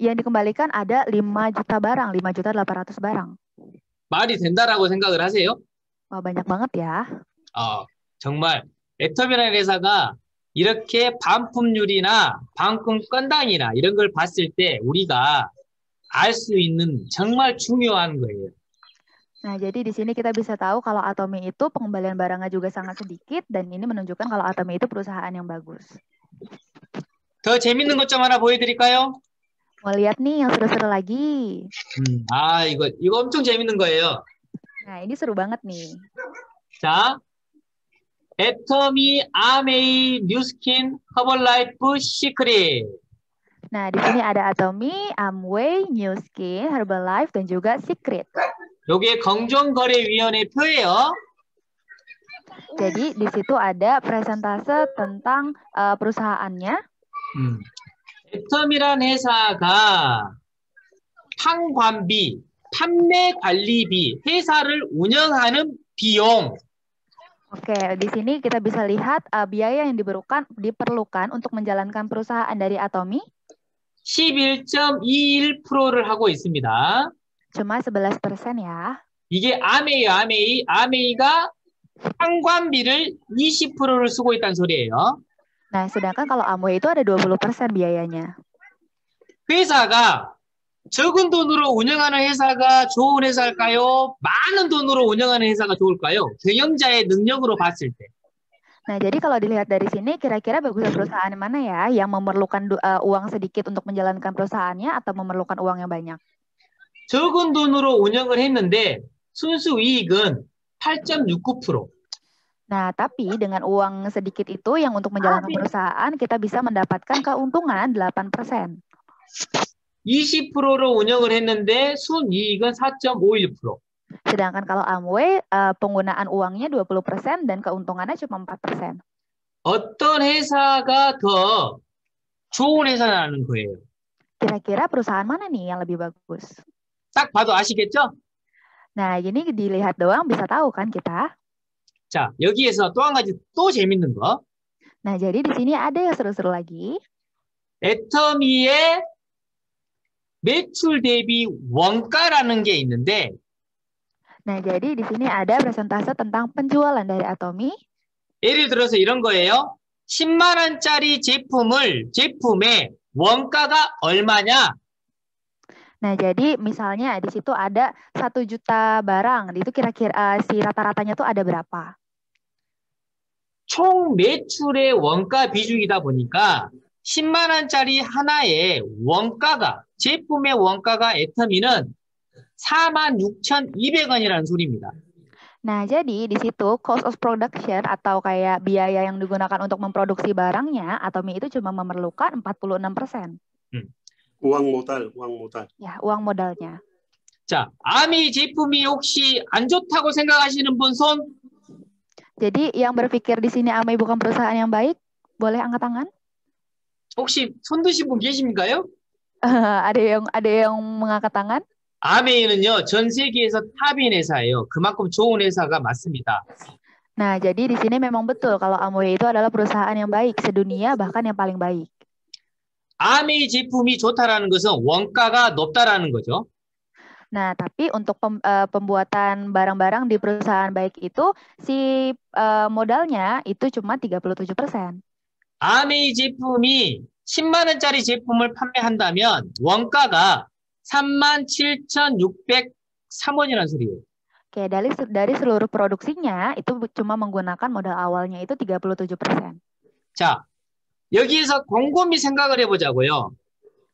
yang dikembalikan ada 5 juta barang, 5 juta 800 barang. 말이 된다라고 생각을 하세요? Wah, banyak banget ya. 어, 정말 애터미라는 회사가 이렇게 반품률이나 반품 건당이나 이런 걸 봤을 때 우리가 알 수 있는 정말 중요한 거예요. Nah, jadi di sini kita bisa tahu kalau Atomi itu pengembalian barangnya juga sangat sedikit dan ini menunjukkan kalau Atomi itu perusahaan yang bagus. 더 재밌는 것 좀 하나 보여드릴까요? Mau lihat nih yang seru-seru lagi. 음, 아, 이거, 이거 엄청 재밌는 거예요. Nah, ini seru banget nih. 자, 애터미 아메이 뉴스킨 허벌라이프 시크릿. Nah, di sini ada Atomi, Amway, New Skin, Herbalife, dan juga Secret. 요게 공정거래위원회 표예요. Jadi di situ ada presentase tentang uh, perusahaannya. 음. 애텀이란 회사가 판관비, 판매 관리비, 회사를 운영하는 비용, Oke, di sini kita bisa lihat uh, biaya yang diperlukan diperlukan untuk menjalankan perusahaan dari Atomi 11.21%를 하고 있습니다. cuma 11% ya. 이게 아메이요, 아메이. 아메이가 판관비를 20%를 쓰고 있다는 소리예요. Nah, sedangkan kalau Amway itu ada 20% biayanya. 회사가 적은 돈으로 운영하는 회사가 좋은 회사일까요? 많은 돈으로 운영하는 회사가 좋을까요? 경영자의 능력으로 봤을 때. Nah, jadi kalau dilihat dari sini, kira-kira bagusnya perusahaan mana ya yang memerlukan du- uh, uang sedikit untuk menjalankan perusahaannya atau memerlukan uang yang banyak? 적은 돈으로 운영을 했는데 순수 이익은 8.69%. Nah, tapi dengan uang sedikit itu yang untuk menjalankan perusahaan, kita bisa mendapatkan keuntungan 8%. 20%로 운영을 했는데 순이익은 4.51%. Sedangkan kalau Amway, uh, penggunaan uangnya 20% dan keuntungannya cuma 4%. 어떤 회사가 더 좋은 회사라는 거예요. Kira-kira perusahaan mana nih yang lebih bagus? 딱 봐도 아시겠죠? Nah, ini dilihat doang bisa tahu kan kita. 자, 여기에서 또 한 가지 또 재밌는 거. Nah, jadi di sini ada yang seru-seru lagi. 애터미의 매출 대비 원가라는 게 있는데 Nah, jadi di sini ada presentase tentang penjualan dari Atomi. 예를 들어서 이런 거예요. 10만 원짜리 제품을 제품의 원가가 얼마냐? Nah, jadi misalnya di situ ada satu juta barang, itu kira-kira eh, si rata-ratanya tuh ada berapa? 총 매출의 원가 비중이다 보니까 10만 원짜리 하나의 원가가 제품의 원가가 애터미는 46,200원이라는 소리입니다. Nah, jadi di situ cost of production atau kayak biaya yang digunakan untuk memproduksi barangnya, Atomi itu cuma memerlukan 46%. 우왕 모달, 우왕 모달. Ya, uang modalnya. 자, 아미 제품이 혹시 안 좋다고 생각하시는 분 손? Jadi yang berpikir di sini Amei bukan perusahaan yang baik, boleh angkat tangan? 혹시 손 드신 분 계십니까요? ada yang ada yang mengangkat tangan? 아메이는요, 전 세계에서 탑인 회사예요. 그만큼 좋은 회사가 맞습니다. Nah, jadi di sini memang betul kalau Amway itu adalah perusahaan yang baik sedunia bahkan yang paling baik. 아메이 제품이 좋다라는 것은 원가가 높다라는 거죠. Nah, tapi untuk pem- eh, pembuatan barang-barang di perusahaan baik itu si eh, modalnya itu cuma 37%. 아메이 제품이 10만 원짜리 제품을 판매한다면 원가가 37,603원이라는 소리예요. Oke, dari dari seluruh produksinya itu cuma menggunakan modal awalnya itu 37%. 자, 여기에서 곰곰이 생각을 해보자고요.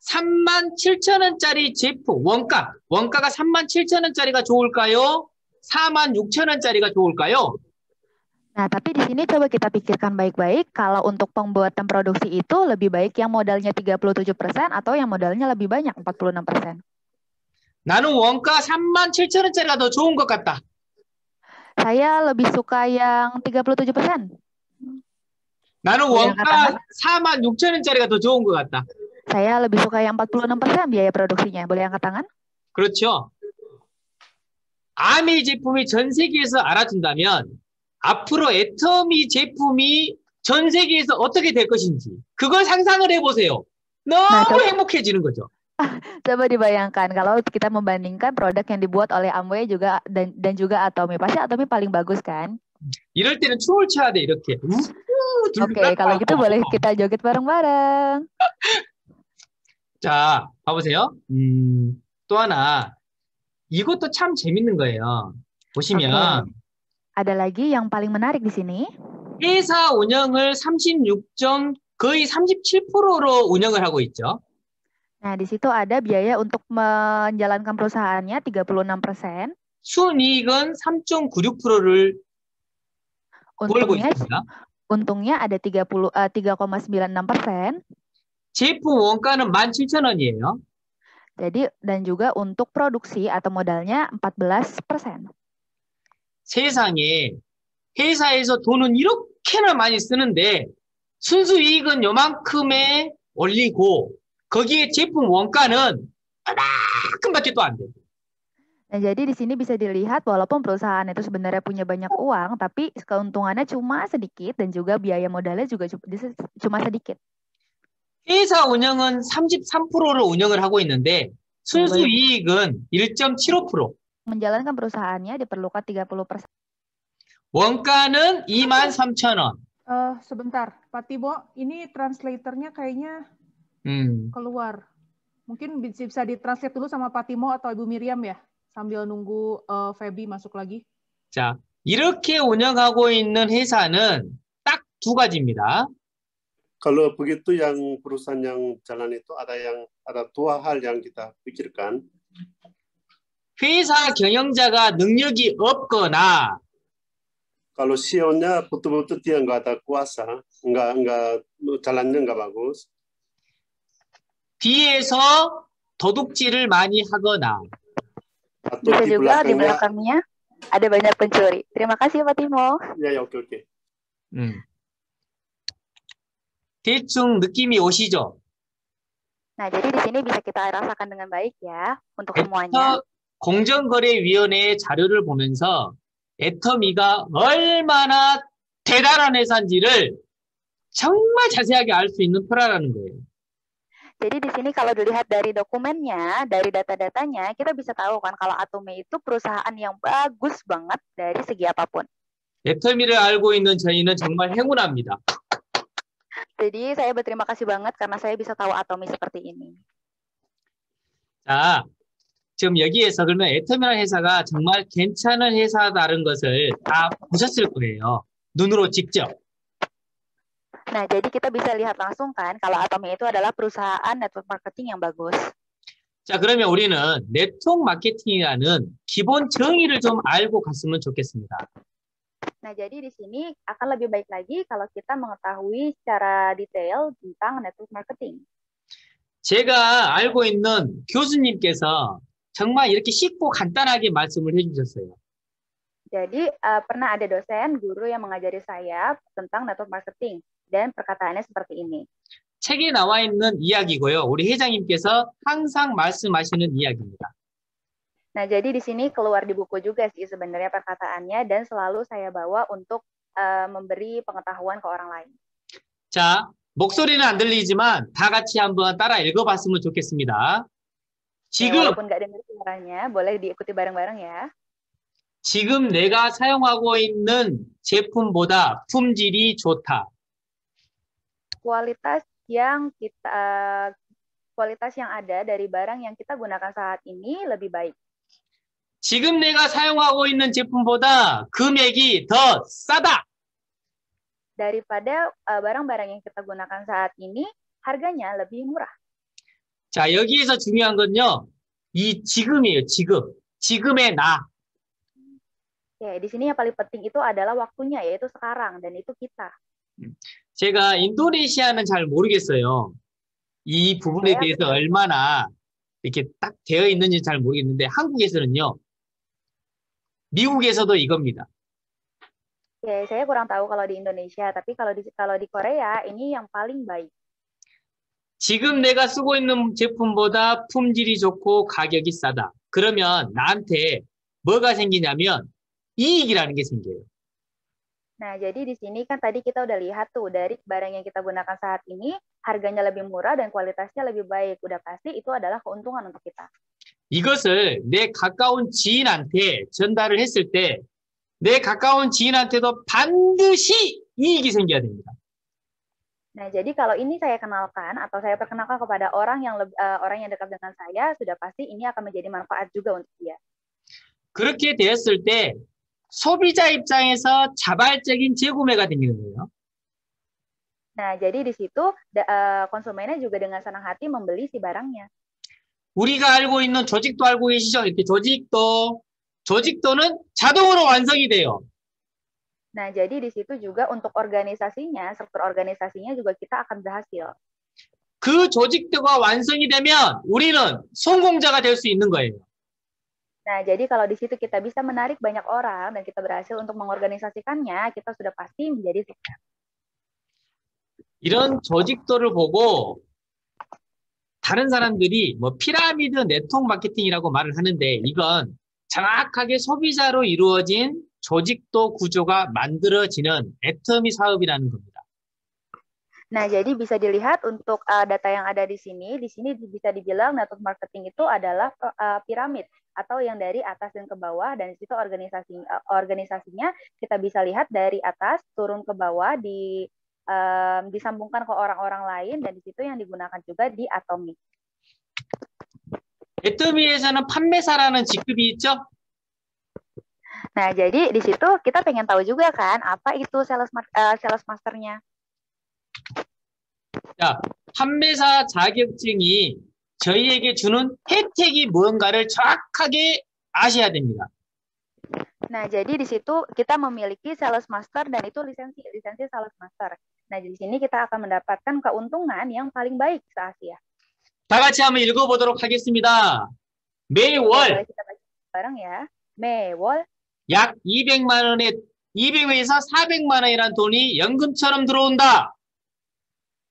3만 7천 원짜리 제품 원가 원가가 3만 7천 원짜리가 좋을까요? 4만 6천 원짜리가 좋을까요? Nah, tapi di sini coba kita pikirkan baik-baik kalau untuk pembuatan produksi itu lebih baik yang modalnya 37% atau yang modalnya lebih banyak 46%. 나는 원가 3만 7천 원짜리가 더 좋은 것 같다. Saya lebih suka yang 37%. 나는 원가 4만 6천 원짜리가 더 좋은 것 같다. Saya lebih suka yang 46% biaya produksinya. Boleh angkat tangan? 그렇죠. 아미 제품이 전 세계에서 알아준다면 앞으로 애터미 제품이 전 세계에서 어떻게 될 것인지 그걸 상상을 해보세요. 너무 저- 행복해지는 거죠. Coba dibayangkan kalau kita membandingkan produk yang dibuat oleh Amway juga dan dan juga Atomi. Pasti Atomi paling bagus kan? 이럴 때는 춤을 춰야 돼 이렇게. Oke, kalau gitu boleh kita joget bareng-bareng. 자, 봐보세요. 음, 또 하나 이것도 참 재밌는 거예요. 보시면 Ada lagi yang paling menarik di sini. 회사 운영을 36점 거의 37%로 운영을 하고 있죠. Nah, di situ ada biaya untuk menjalankan perusahaannya 36%. 순이익은 3.96%를 벌고 있습니다. Untungnya ada 30 eh, 3,96%. 제품 원가는 17,000원이에요. Jadi dan juga untuk produksi atau modalnya 14%. 세상에 회사에서 돈은 이렇게나 많이 쓰는데 순수 이익은 요만큼에 올리고 거기에 제품 원가는 얼마큼밖에 또 안 돼요. Nah, jadi di sini bisa dilihat walaupun perusahaan itu sebenarnya punya banyak uang, tapi keuntungannya cuma sedikit dan juga biaya modalnya juga cu- dis- cuma sedikit. 회사 운영은 33%를 운영을 하고 있는데 순수 네. 이익은 1.75%, Menjalankan perusahaannya diperlukan 30%. 원가는 23,000원. Eh, sebentar, Pak Timo, ini translatornya kayaknya 음, keluar. Mungkin bisa bisa ditranslate dulu sama Pak Timo atau Ibu Miriam ya, Sambil nunggu eh, Feby masuk lagi. 자, 이렇게 운영하고 있는 회사는 딱 두 가지입니다. Kalau begitu yang perusahaan yang jalan itu ada yang ada dua hal yang kita pikirkan. 회사 경영자가 능력이 없거나 Kalau CEO-nya betul-betul dia nggak ada kuasa, nggak nggak jalannya nggak bagus, 뒤에서 도둑질을 많이 하거나 atau Bisa di juga di belakangnya, belakangnya ada banyak pencuri. Terima kasih Pak Timo. ya ya oke oke. 음. 대충 느낌이 오시죠? Nah, jadi di sini bisa kita rasakan dengan baik ya untuk semuanya. 공정거래위원회의 자료를 보면서 애터미가 얼마나 대단한 회사인지를 정말 자세하게 알 수 있는 표라라는 거예요. Jadi di sini kalau dilihat dari dokumennya, dari data-datanya, kita bisa tahu kan kalau Atome itu perusahaan yang bagus banget dari segi apapun. 애터미를 알고 있는 저희는 정말 행운합니다. Jadi saya berterima kasih banget karena saya bisa tahu Atome seperti ini. 자, 지금 여기에서 그러면 애터미라는 회사가 정말 괜찮은 회사다는 것을 다 보셨을 거예요. 눈으로 직접. Nah, jadi kita bisa lihat langsung kan kalau Atome itu adalah perusahaan network marketing yang bagus. 자, 그러면 우리는 네트워크 마케팅이라는 기본 정의를 좀 알고 갔으면 좋겠습니다. Nah, jadi di sini akan lebih baik lagi kalau kita mengetahui secara detail tentang network marketing. 제가 알고 있는 교수님께서 정말 이렇게 쉽고 간단하게 말씀을 해주셨어요. Jadi uh, pernah ada dosen guru yang mengajari saya tentang network marketing dan perkataannya seperti ini. 책에 나와 있는 이야기고요. 우리 회장님께서 항상 말씀하시는 이야기입니다. Nah, jadi di sini keluar di 부ku juga sih sebenarnya perkataannya dan selalu saya bawa untuk uh, memberi pengetahuan ke orang lain. 자, 목소리는 안 들리지만 다 같이 한번 따라 읽어봤으면 좋겠습니다. 지금 walaupun nggak dengar suaranya, boleh diikuti bareng-bareng ya. 지금 내가 사용하고 있는 제품보다 품질이 좋다. Kualitas yang kita kualitas yang ada dari barang yang kita gunakan saat ini lebih baik. 지금 내가 사용하고 있는 제품보다 금액이 더 싸다. Daripada uh, barang-barang yang kita gunakan saat ini, harganya lebih murah. 자, 여기에서 중요한 건요. 이 지금이에요. 지금. 지금의 나. Ya, di sini yang paling penting itu adalah waktunya, yaitu sekarang, dan itu kita. 제가 인도네시아는 잘 모르겠어요. 이 부분에 네. 대해서 얼마나 이렇게 딱 되어 있는지 잘 모르겠는데 한국에서는요. 미국에서도 이겁니다. Ya, saya kurang tahu kalau di Indonesia, tapi kalau di kalau di Korea ini yang paling baik. 지금 내가 쓰고 있는 제품보다 품질이 좋고 가격이 싸다. 그러면 나한테 뭐가 생기냐면 이익이라는 게 생겨요. Nah, jadi di sini kan tadi kita udah lihat tuh dari barang yang kita gunakan saat ini harganya lebih murah dan kualitasnya lebih baik. Udah pasti itu adalah keuntungan untuk kita. 이것을 내 가까운 지인한테 전달을 했을 때 내 가까운 지인한테도 반드시 이익이 생겨야 됩니다. Nah, jadi kalau ini saya kenalkan atau saya perkenalkan kepada orang yang leb- eh, orang yang dekat dengan saya, sudah pasti ini akan menjadi manfaat juga untuk dia. 그렇게 되었을 때 소비자 입장에서 자발적인 재구매가 되는 거예요. Nah, jadi di situ eh, konsumennya juga dengan senang hati membeli si barangnya. 우리가 알고 있는 조직도 알고 계시죠? 이렇게 조직도 조직도는 자동으로 완성이 돼요. Nah, jadi di situ juga untuk organisasinya, struktur organisasinya juga kita akan berhasil. 그 조직도가 완성이 되면 우리는 성공자가 될 수 있는 거예요. Nah, jadi kalau di situ kita bisa menarik banyak orang dan kita berhasil untuk mengorganisasikannya, kita sudah pasti menjadi sukses. 이런 조직도를 보고 다른 사람들이 뭐 피라미드 네트워크 마케팅이라고 말을 하는데 이건 정확하게 소비자로 이루어진 조직도 구조가 만들어지는 애터미 사업이라는 겁니다. Nah, jadi bisa dilihat untuk uh, data yang ada di sini, di sini bisa dibilang network marketing itu adalah uh, piramid atau yang dari atas dan ke bawah dan di situ organisasi uh, organisasinya kita bisa lihat dari atas turun ke bawah di um, disambungkan ke orang-orang lain dan di situ yang digunakan juga di Atomic. 애터미에서는 판매사라는 직급이 있죠? Nah, jadi di situ kita pengen tahu juga kan apa itu sales ma- uh, sales masternya. 자, 판매사 자격증이 저희에게 주는 혜택이 무언가를 정확하게 아셔야 됩니다. Nah, jadi di situ kita memiliki sales master dan itu lisensi lisensi sales master. Nah, di sini kita akan mendapatkan keuntungan yang paling baik se Asia. 다 같이 한번 읽어보도록 하겠습니다. 매월 Boleh kita baca bareng ya. 매월 약 200만 원에 200에서 400만 원이라는 돈이 연금처럼 들어온다.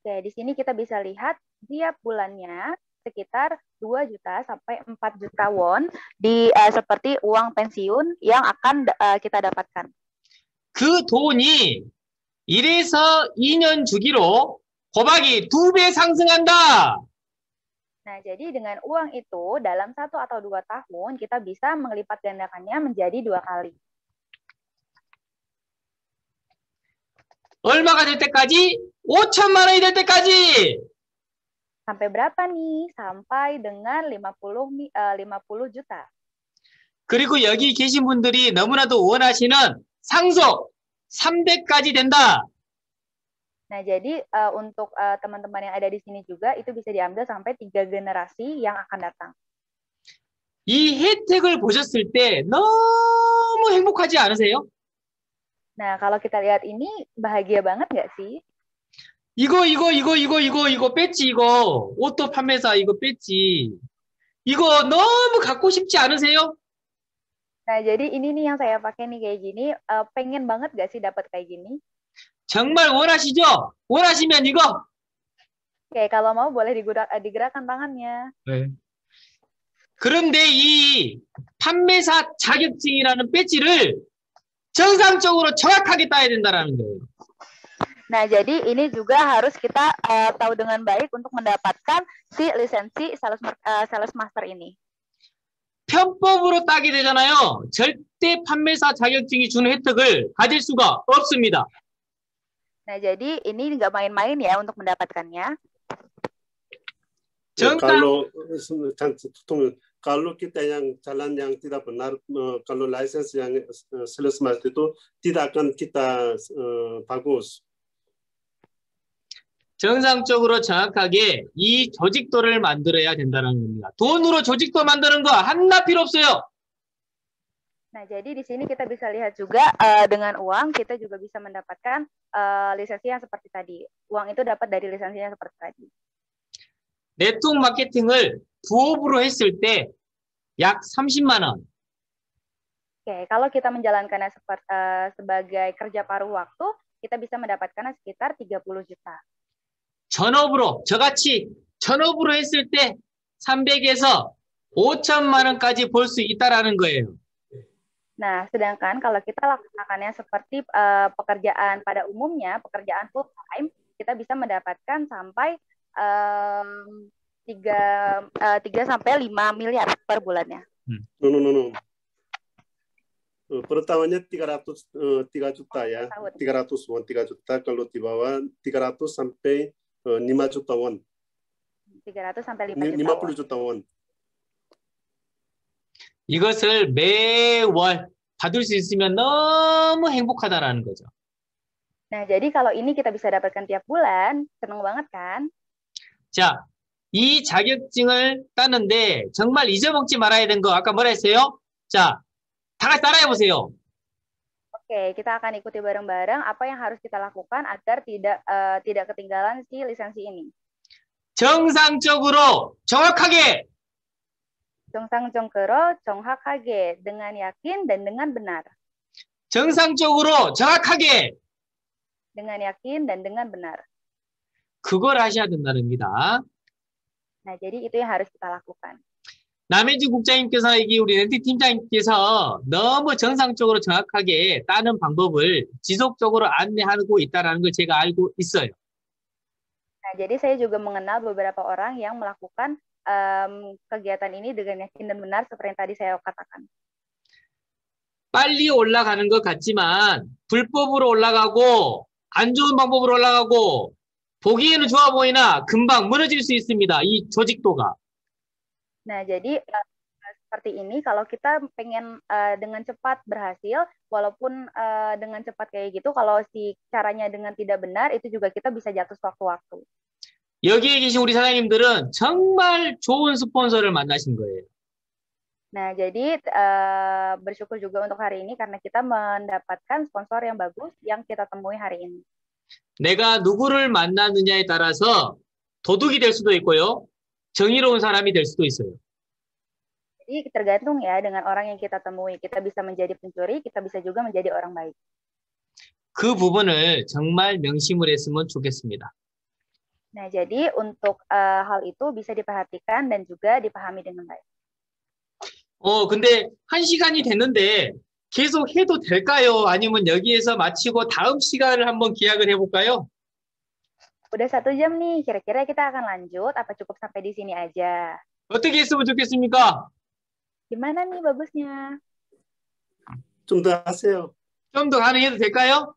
Oke, di sini kita bisa lihat tiap bulannya sekitar 2 juta sampai 4 juta won di eh, seperti uang pensiun yang akan eh, kita dapatkan. 그 돈이 1에서 2년 주기로 고박이 두 배 상승한다. Nah, jadi dengan uang itu dalam satu atau dua tahun kita bisa melipat gandakannya menjadi dua kali. 얼마가 될 때까지? 5천만 원이 될 때까지! Sampai berapa nih? Sampai dengan 50 mi- eh, 50 juta. 그리고 여기 계신 분들이 너무나도 원하시는 상속 300까지 된다. Nah, jadi eh, untuk eh, teman-teman yang ada di sini juga itu bisa diambil sampai tiga generasi yang akan datang. 이 혜택을 보셨을 때 너무 행복하지 않으세요? Nah, kalau kita lihat ini bahagia banget nggak sih? 이거 이거 이거 이거 이거 이거 배지 이거 오토 판매사 이거 배지 이거 너무 갖고 싶지 않으세요? Nah, jadi ini nih yang saya pakai nih kayak gini. Eh, pengen banget nggak sih dapat kayak gini? 정말 원하시죠? 원하시면 이거 Oke, kalau mau boleh digurak- eh, digerakkan tangannya. 그런데 이 판매사 자격증이라는 배지를 정상적으로 정확하게 따야 된다라는 거예요. Nah, jadi ini juga harus kita eh, tahu dengan baik untuk mendapatkan si lisensi sales, mar- eh, sales master ini. 편법으로 따게 되잖아요. 절대 판매사 자격증이 주는 혜택을 가질 수가 없습니다. Nah, jadi ini nggak main-main ya untuk mendapatkannya. Ya, 정상 kalau can- tunggu. kalau kita yang jalan yang tidak benar, eh, kalau license yang eh, sales master itu tidak akan kita eh, bagus. 정상적으로 정확하게 이 조직도를 만들어야 된다는 겁니다. 돈으로 조직도 만드는 거 하나 필요 없어요. Nah, jadi di sini kita bisa lihat juga eh, dengan uang kita juga bisa mendapatkan eh, lisensi yang seperti tadi. Uang itu dapat dari lisensi yang seperti tadi. 네트워크 마케팅을 부업으로 했을 때 약 30만 원, Oke, kalau kita menjalankannya seperti sebagai kerja paruh waktu, kita bisa mendapatkannya sekitar 30 juta. 전업으로 저같이 전업으로 했을 때 300에서 5천만 원까지 벌 수 있다라는 거예요. Nah, sedangkan kalau kita laksanakannya seperti eh, pekerjaan pada umumnya, pekerjaan full time, kita bisa mendapatkan sampai em, tiga eh, tiga sampai 5 miliar per bulannya. No, no, no, no. Eh, Pertamanya 300 eh, 3 juta ya. Tahun. 300 won 3 juta kalau di bawah 300 sampai eh, 5 juta won. 300 sampai 5 Ni- juta. won. 50 juta won. 이것을 매월 받을 수 있으면 너무 행복하다라는 거죠. Nah, jadi kalau ini kita bisa dapatkan tiap bulan, seneng banget kan? 자, 이 자격증을 따는데 정말 잊어먹지 말아야 되는 거 아까 뭐라 했어요? 자, 다 같이 따라해 보세요. Oke, kita akan ikuti bareng-bareng apa yang harus kita lakukan agar tidak eh, tidak ketinggalan si lisensi ini. 정상적으로 정확하게 Jongsang Jongkero, Jonghakage dengan yakin dan dengan benar. 정상적으로 정확하게 Dengan yakin dan dengan benar. 그걸 하셔야 된다는 겁니다. Nah, jadi itu yang harus kita lakukan. 남해준 국장님께서 여기 우리 렌트 팀장님께서 너무 정상적으로 정확하게 따는 방법을 지속적으로 안내하고 있다는 걸 제가 알고 있어요. Nah, jadi saya juga mengenal beberapa orang yang melakukan em, kegiatan ini dengan yakin dan benar seperti yang tadi saya katakan. 빨리 올라가는 것 같지만 불법으로 올라가고 안 좋은 방법으로 올라가고 보기에는 좋아 보이나 금방 무너질 수 있습니다. 이 조직도가. Nah, jadi eh, seperti ini kalau kita pengen eh, dengan cepat berhasil, walaupun eh, dengan cepat kayak gitu, kalau si caranya dengan tidak benar, itu juga kita bisa jatuh sewaktu-waktu. 여기에 계신 우리 사장님들은 정말 좋은 스폰서를 만나신 거예요. Nah, jadi eh, bersyukur juga untuk hari ini karena kita mendapatkan sponsor yang bagus yang kita temui hari ini. 내가 누구를 만나느냐에 따라서 도둑이 될 수도 있고요. 정의로운 사람이 될 수도 있어요. Jadi tergantung ya dengan orang yang kita temui. Kita bisa menjadi pencuri, kita bisa juga menjadi orang baik. 그 부분을 정말 명심을 했으면 좋겠습니다. Nah, jadi untuk eh, hal itu bisa diperhatikan dan juga dipahami dengan baik. 어, 근데 한 시간이 됐는데 계속 해도 될까요? 아니면 여기에서 마치고 다음 시간을 한번 기약을 해볼까요? Udah satu jam nih, kira-kira kita akan lanjut apa cukup sampai di sini aja? 어떻게 했으면 좋겠습니까? Gimana nih bagusnya? 좀 더 하세요. 좀 더 가능해도 될까요?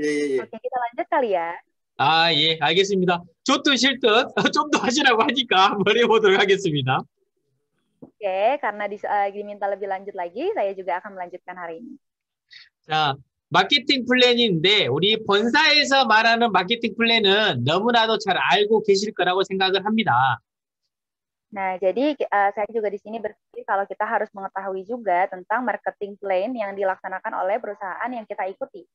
예, 예, 예. Oke, kita lanjut kali ya. 아, 예, 알겠습니다. 좋든 싫든 좀 더 하시라고 하니까 한번 해보도록 하겠습니다. Oke, karena dis- eh, diminta lebih lanjut lagi, saya juga akan melanjutkan hari ini. 자, 마케팅 플랜인데 우리 본사에서 말하는 마케팅 플랜은 너무나도 잘 알고 계실 거라고 생각을 합니다. Nah, jadi eh, saya juga di sini berpikir kalau kita harus mengetahui juga tentang marketing plan yang dilaksanakan oleh perusahaan yang kita ikuti.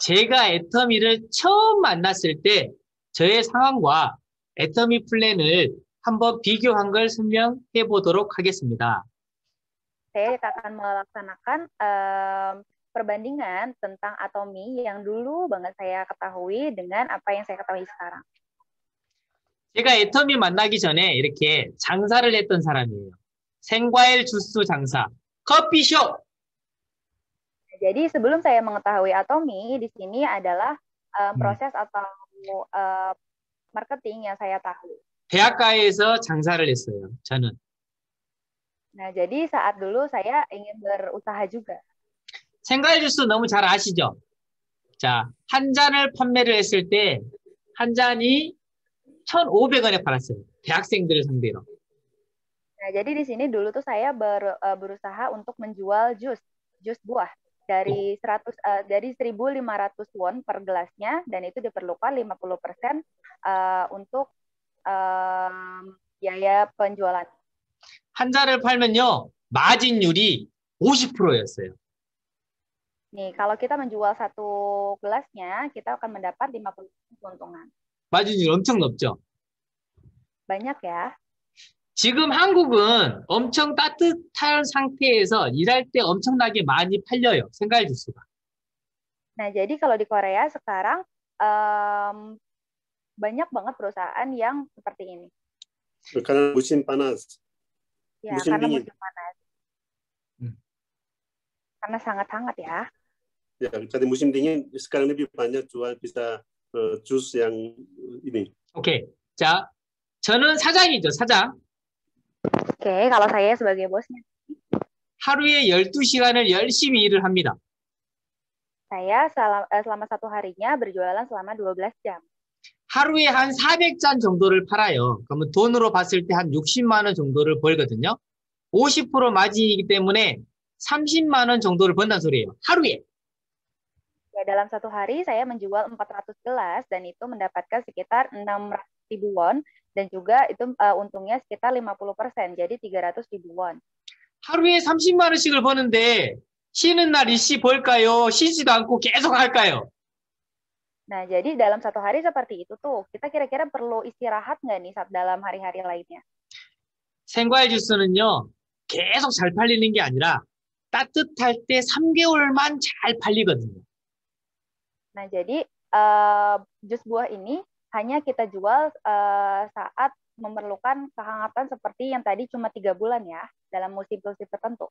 제가 애터미를 처음 만났을 때 저의 상황과 애터미 플랜을 한번 비교한 걸 설명해 보도록 하겠습니다. Saya akan melaksanakan em, perbandingan tentang atomi yang dulu banget saya ketahui dengan apa yang saya ketahui sekarang. 제가 애터미 만나기 전에 이렇게 장사를 했던 사람이에요. 생과일 주스 장사, 커피숍. Jadi sebelum saya mengetahui atomi, di sini adalah em, Hmm. proses atau em, marketing yang saya tahu. 대학가에서 장사를 했어요. 저는. Nah, jadi saat dulu saya ingin berusaha juga. 생과일 주스 너무 잘 아시죠? 자, 한 잔을 판매를 했을 때 한 잔이 1,500원에 팔았어요. 대학생들을 상대로. Nah, jadi di sini dulu tuh saya ber- eh, berusaha untuk menjual jus, jus buah dari 100 eh, dari 1.500 won per gelasnya dan itu diperlukan 50% eh, untuk em, biaya penjualan. 한 잔을 팔면요. 마진율이 50%였어요. Nih, kalau kita menjual satu gelasnya, kita akan mendapat 50% keuntungan. 마진율 엄청 높죠. Banyak ya. 지금 한국은 엄청 따뜻한 상태에서 일할 때 엄청나게 많이 팔려요. 생과일 주스가. Nah, jadi kalau di Korea sekarang em, banyak banget perusahaan yang seperti ini. karena musim panas. Ya, Musim karena dingin. musim panas. Hmm. Karena sangat hangat ya. Ya, karena musim dingin sekarang lebih banyak jual bisa eh, jus yang ini. 오케이. 자, 저는 사장이죠. 사장. Oke, kalau saya sebagai bosnya, 하루에 12시간을 열심히 일을 합니다. saya selama, eh, selama satu harinya berjualan selama 12 jam. 하루에 한 400잔 정도를 팔아요. 그러면 돈으로 봤을 때 한 60만 원 정도를 벌거든요. 50% 마진이기 때문에 30만 원 정도를 번다는 소리예요. 하루에. Ya, dalam satu hari saya menjual 400 gelas dan itu mendapatkan sekitar 600 ribu won dan juga itu eh, untungnya sekitar 50%, jadi 300 ribu won. 하루에 30만 원씩을 버는데 쉬는 날 일시 벌까요? 쉬지도 않고 계속 할까요? Nah, jadi dalam satu hari seperti itu tuh, kita kira-kira perlu istirahat nggak nih saat dalam hari-hari lainnya? 생과일 주스는요. 계속 잘 팔리는 게 아니라 따뜻할 때 3개월만 잘 팔리거든요. Nah, jadi eh, jus buah ini hanya kita jual eh, saat memerlukan kehangatan seperti yang tadi cuma tiga bulan ya, dalam musim-musim tertentu.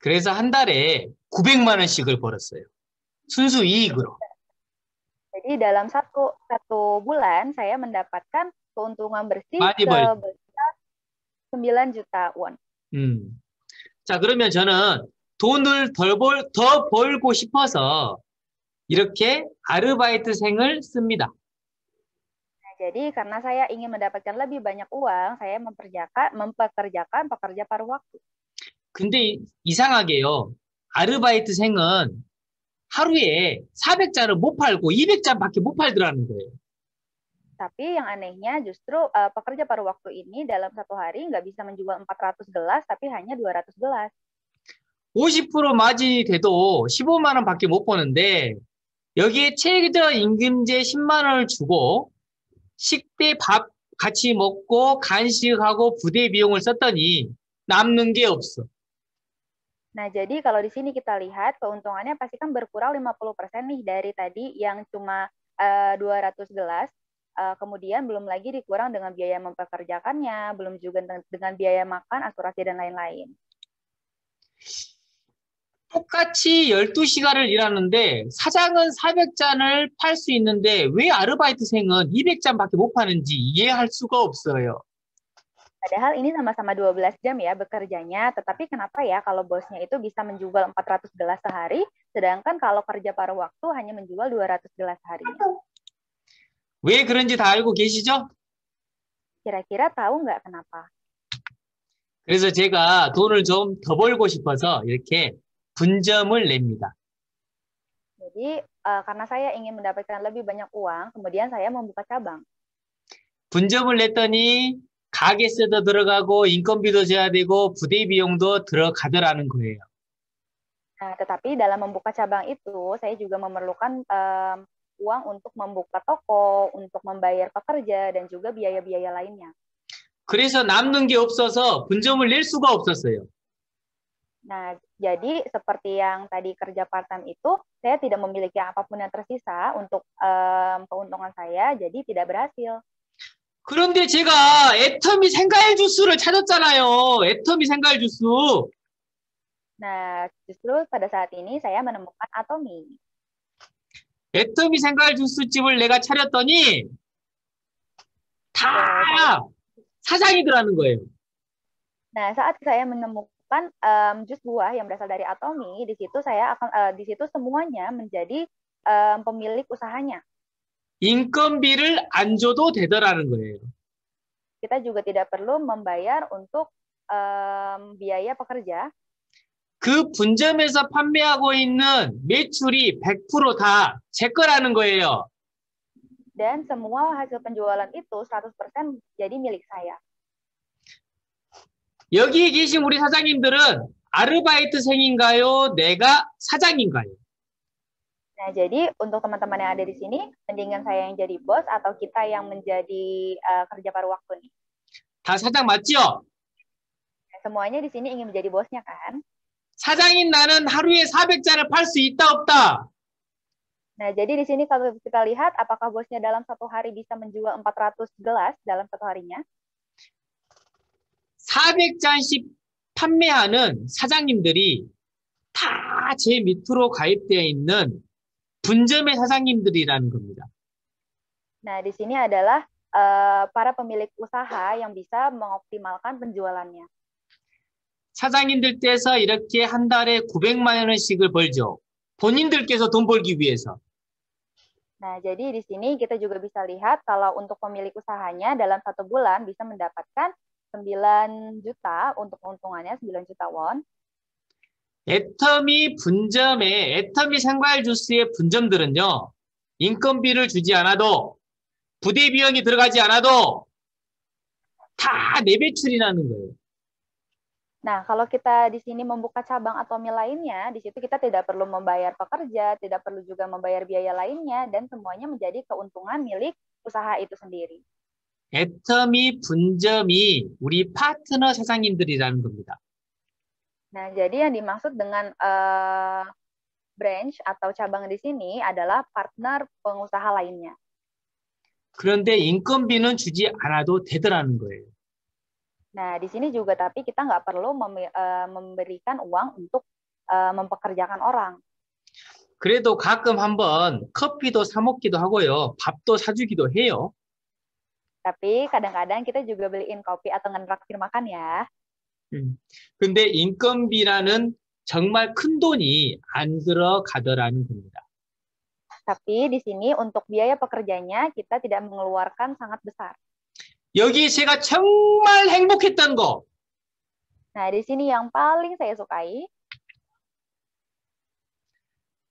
그래서 한 달에 900만 원씩을 벌었어요. 순수 이익으로. Jadi dalam satu satu bulan saya mendapatkan keuntungan bersih Mati, Boy. sebesar 9 juta won. 음. 자, 그러면 저는 돈을 덜 벌, 더 벌고 싶어서 이렇게 아르바이트생을 씁니다. Jadi karena saya ingin mendapatkan lebih banyak uang, saya memperjakan mempekerjakan pekerja paruh waktu. 근데 이상하게요. 아르바이트생은 하루에 400잔을 못 팔고 200잔밖에 못 팔더라는 거예요. Tapi yang anehnya justru eh, pekerja paruh waktu ini dalam satu hari nggak bisa menjual 400 gelas, tapi hanya 200 gelas. 50% 마진이 돼도 15만 원밖에 못 버는데 여기에 최저 임금제 10만 원을 주고 식대 밥 같이 먹고 간식하고 부대 비용을 썼더니 남는 게 없어. Nah, jadi kalau di sini kita lihat keuntungannya pasti kan berkurang 50% nih dari tadi yang cuma eh, 200 gelas. Eh, kemudian belum lagi dikurang dengan biaya mempekerjakannya, belum juga dengan, dengan biaya makan, asuransi dan lain-lain. 똑같이 12시간을 일하는데 사장은 400잔을 팔 수 있는데 왜 아르바이트생은 200잔밖에 못 파는지 이해할 수가 없어요. Padahal ini sama-sama 12 jam ya bekerjanya, tetapi kenapa ya kalau bosnya itu bisa menjual 400 gelas sehari, sedangkan kalau kerja paruh waktu hanya menjual 200 gelas sehari. 왜 그런지 다 알고 계시죠? Kira-kira tahu nggak kenapa? 그래서 제가 돈을 좀 더 벌고 싶어서 이렇게 분점을 냅니다. Jadi eh, karena saya ingin mendapatkan lebih banyak uang, kemudian saya membuka cabang. 분점을 냈더니 가게세도 들어가고 인건비도 져야 되고 부대 비용도 들어가더라는 거예요. Nah, tetapi dalam membuka cabang itu, saya juga memerlukan em, uang untuk membuka toko, untuk membayar pekerja, dan juga biaya-biaya lainnya. 그래서 남는 게 없어서 분점을 낼 수가 없었어요. Nah, jadi seperti yang tadi kerja part-time itu, saya tidak memiliki apapun yang tersisa untuk em, keuntungan saya, jadi tidak berhasil. 그런데 제가 애터미 생과일 주스를 찾았잖아요. 애터미 생과일 주스. Nah, justru pada saat ini saya menemukan Atomi. 애터미 생과일 주스집을 내가 차렸더니 다 사장이더라는 거예요. Nah, saat saya menemukan em, jus buah yang berasal dari Atomi, di situ saya akan eh, di situ semuanya menjadi em, pemilik usahanya. 인건비를 안 줘도 되더라는 거예요. Kita juga tidak perlu membayar untuk em, biaya pekerja. 그 분점에서 판매하고 있는 매출이 100%다 제 거라는 거예요. Dan semua hasil penjualan itu 100% jadi milik saya. 여기에 계신 우리 사장님들은 아르바이트생인가요? 내가 사장인가요? Nah, jadi untuk teman-teman yang ada di sini, mendingan saya yang jadi bos atau kita yang menjadi eh, kerja paruh waktu nih. 다 사장 맞죠? Nah, semuanya di sini ingin menjadi bosnya kan? 사장인 나는 하루에 400잔을 팔 수 있다 없다? Nah, jadi di sini kalau kita lihat apakah bosnya dalam satu hari bisa menjual 400 gelas dalam satu harinya? 400잔씩 판매하는 사장님들이 다 제 밑으로 가입되어 있는 분점의 사장님들이라는 겁니다. Nah, di sini adalah eh, para pemilik usaha yang bisa mengoptimalkan penjualannya. 사장님들 떼서 이렇게 한 달에 900만 원씩을 벌죠. 본인들께서 돈 벌기 위해서. Nah, jadi di sini kita juga bisa lihat kalau untuk pemilik usahanya dalam satu bulan bisa mendapatkan 9 juta untuk keuntungannya 9 juta won. 애터미 분점의 애터미 생과일 주스의 분점들은요. 인건비를 주지 않아도 부대 비용이 들어가지 않아도 다 내배출이라는 거예요. Nah, kalau kita di sini membuka cabang Atomi lainnya, di situ kita tidak perlu membayar pekerja, tidak perlu juga membayar biaya lainnya, dan semuanya menjadi keuntungan milik usaha itu sendiri. 애터미 분점이 우리 파트너 사장님들이라는 겁니다. Nah, jadi yang dimaksud dengan eh, branch atau cabang di sini adalah partner pengusaha lainnya. 그런데 인건비는 주지 않아도 되더라는 거예요. Nah, di sini juga tapi kita nggak perlu mem- eh, memberikan uang untuk eh, mempekerjakan orang. 그래도 가끔 한번 커피도 사 먹기도 하고요. 밥도 사주기도 해요. Tapi kadang-kadang kita juga beliin kopi atau ngeraktir makan ya. 음. 근데 인건비라는 정말 큰 돈이 안 들어가더라는 겁니다. Tapi di sini untuk biaya pekerjanya kita tidak mengeluarkan sangat besar. 여기 제가 정말 행복했던 거, Nah, di sini yang paling saya sukai,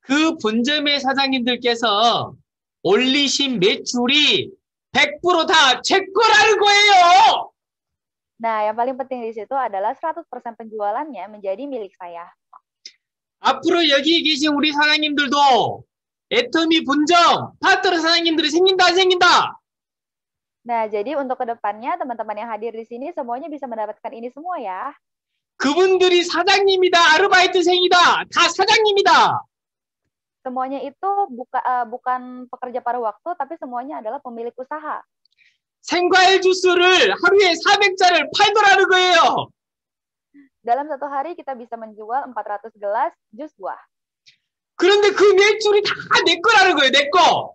그 본점의 사장님들께서 올리신 매출이 100%다 제 거라는 거예요! nah yang paling penting di situ adalah 100% penjualannya menjadi milik saya. 앞으로 여기 계신 우리 사장님들도 애터미 본점, 파트너 사장님들이 생긴다, 안 생긴다! Nah, jadi untuk kedepannya teman-teman yang hadir di sini semuanya bisa mendapatkan ini semua ya. 그분들이 사장님이다, 아르바이트생이다, 다 사장님이다! Semuanya itu buka, eh, bukan pekerja paruh waktu, tapi semuanya adalah pemilik usaha. 생과일 주스를 하루에 400잔을 팔더라는 거예요. dalam satu hari kita bisa menjual 400 gelas jus buah. 그런데 그 매출이 다 내 거라는 거예요, 내 거.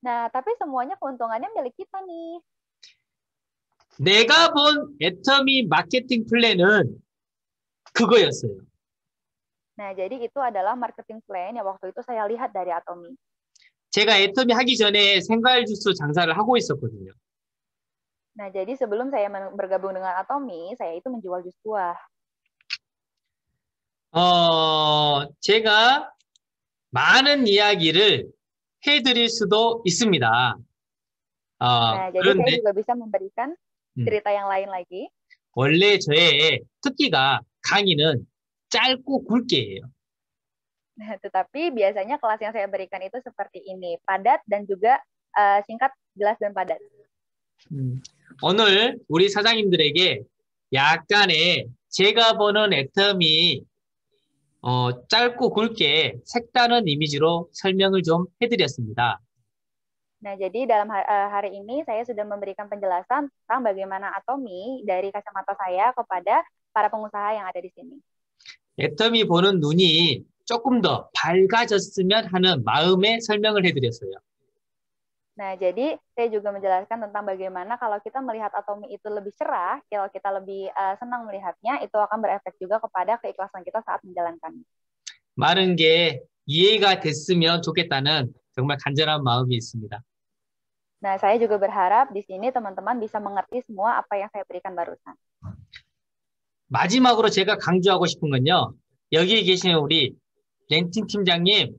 Nah, tapi semuanya keuntungannya milik kita nih. 내가 본 애터미 마케팅 플랜은 그거였어요. Nah, jadi itu adalah marketing plan yang waktu itu saya lihat dari Atomi. 제가 애터미 하기 전에 생과일 주스 장사를 하고 있었거든요. Nah, jadi sebelum saya bergabung dengan Atomi, saya itu menjual jus buah. 어, 제가 많은 이야기를 해드릴 수도 있습니다. 어, Nah, jadi saya 그런데 juga bisa memberikan Hmm. cerita yang lain lagi. 원래 저의 특기가 강의는 짧고 굵게 해요. Nah, tetapi biasanya kelas yang saya berikan itu seperti ini, padat dan juga eh, singkat, jelas dan padat. 음, 오늘 우리 사장님들에게 약간의 제가 보는 애텀이 어, 짧고 굵게 색다른 이미지로 설명을 좀 해드렸습니다. Nah, jadi dalam ha- eh, hari ini saya sudah memberikan penjelasan tentang bagaimana Atomi dari kacamata saya kepada para pengusaha yang ada di sini. 애텀이 보는 눈이 조금 더 밝아졌으면 하는 마음의 설명을 해드렸어요. Nah, jadi saya juga menjelaskan tentang bagaimana kalau kita melihat Atomi itu lebih cerah, kalau kita lebih eh, senang melihatnya, itu akan berefek juga kepada keikhlasan kita saat menjalankan. 많은 게 이해가 됐으면 좋겠다는 정말 간절한 마음이 있습니다. Nah, saya juga berharap di sini teman-teman bisa mengerti semua apa yang saya berikan barusan. 마지막으로 제가 강조하고 싶은 건요. 여기 계시는 우리 렌팅 팀장님,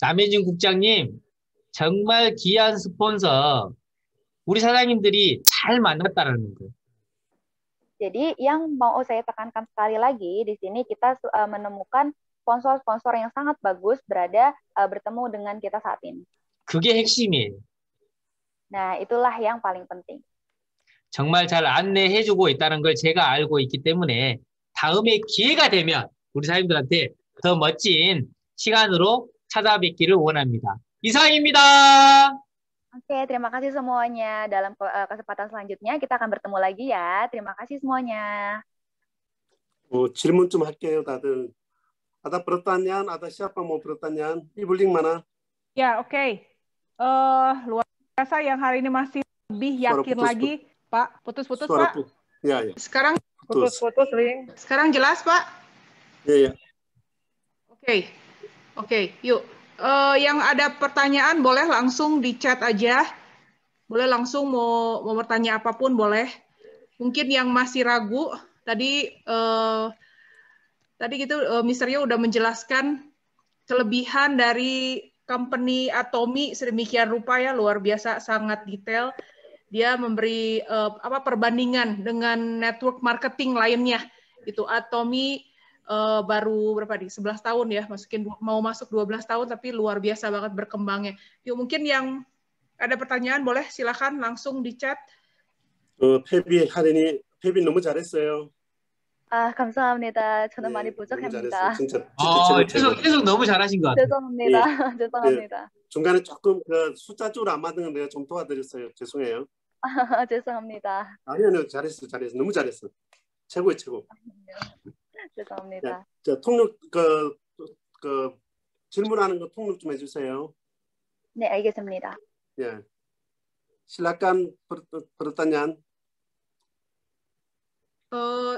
남혜진 국장님, 정말 귀한 스폰서, 우리 사장님들이 잘 만났다라는 거예요. Jadi yang mau saya tekankan sekali lagi di sini kita eh, menemukan sponsor-sponsor yang sangat bagus berada eh, bertemu dengan kita saat ini. 그게 핵심이에요. Nah, itulah yang paling penting. 정말 잘 안내해주고 있다는 걸 제가 알고 있기 때문에 다음에 기회가 되면 우리 사장님들한테 더 멋진 시간으로 찾아뵙기를 원합니다. 이상입니다. Oke, terima kasih semuanya. Dalam eh, kesempatan selanjutnya kita akan bertemu lagi ya. Terima kasih semuanya. 어, 질문 좀 할게요, 다들. Ada pertanyaan? Ada siapa mau pertanyaan? Ibu Ling mana? Ya, oke. Eh, luar biasa yang hari ini masih lebih yakin putus, lagi, Pak. Putus-putus, Pak. pu- Ya, ya. Sekarang Putus. Putus-putus, Ling. sekarang jelas, Pak? Ya, ya. Oke. Oke, yuk. Eh, yang ada pertanyaan boleh langsung di chat aja. Boleh langsung mau mau bertanya apa pun boleh. Mungkin yang masih ragu tadi eh, tadi gitu eh, Mr. Yo udah menjelaskan kelebihan dari company Atomi sedemikian rupa ya luar biasa sangat detail Dia memberi eh, apa perbandingan dengan network marketing lainnya. Itu Atomi eh, baru berapa nih 11 tahun ya masukin mau masuk 12 tahun tapi luar biasa banget berkembangnya. Yuk mungkin yang ada pertanyaan boleh silakan langsung di chat. 어, 페비 하린이 페비 너무 잘했어요. Ah, 감사합니다. 저는 네, 많이 너무 부족합니다. 잘했어요. 진짜 어, 최고, 최고, 계속, 최고. 계속 너무 잘하신 것 같아요. 죄송합니다. 죄송합니다. 중간에 조금 그 숫자 쪽으로 안 맞는 건 내가 좀 도와드렸어요. 죄송해요. 죄송합니다. 아니 아니요 잘했어 잘했어 너무 잘했어 최고의 최고. 죄송합니다. 자 통역 그, 그 질문하는 거 통역 좀 해주세요. 네, 알겠습니다. Ya. Silakan per- pertanyaan. Eh,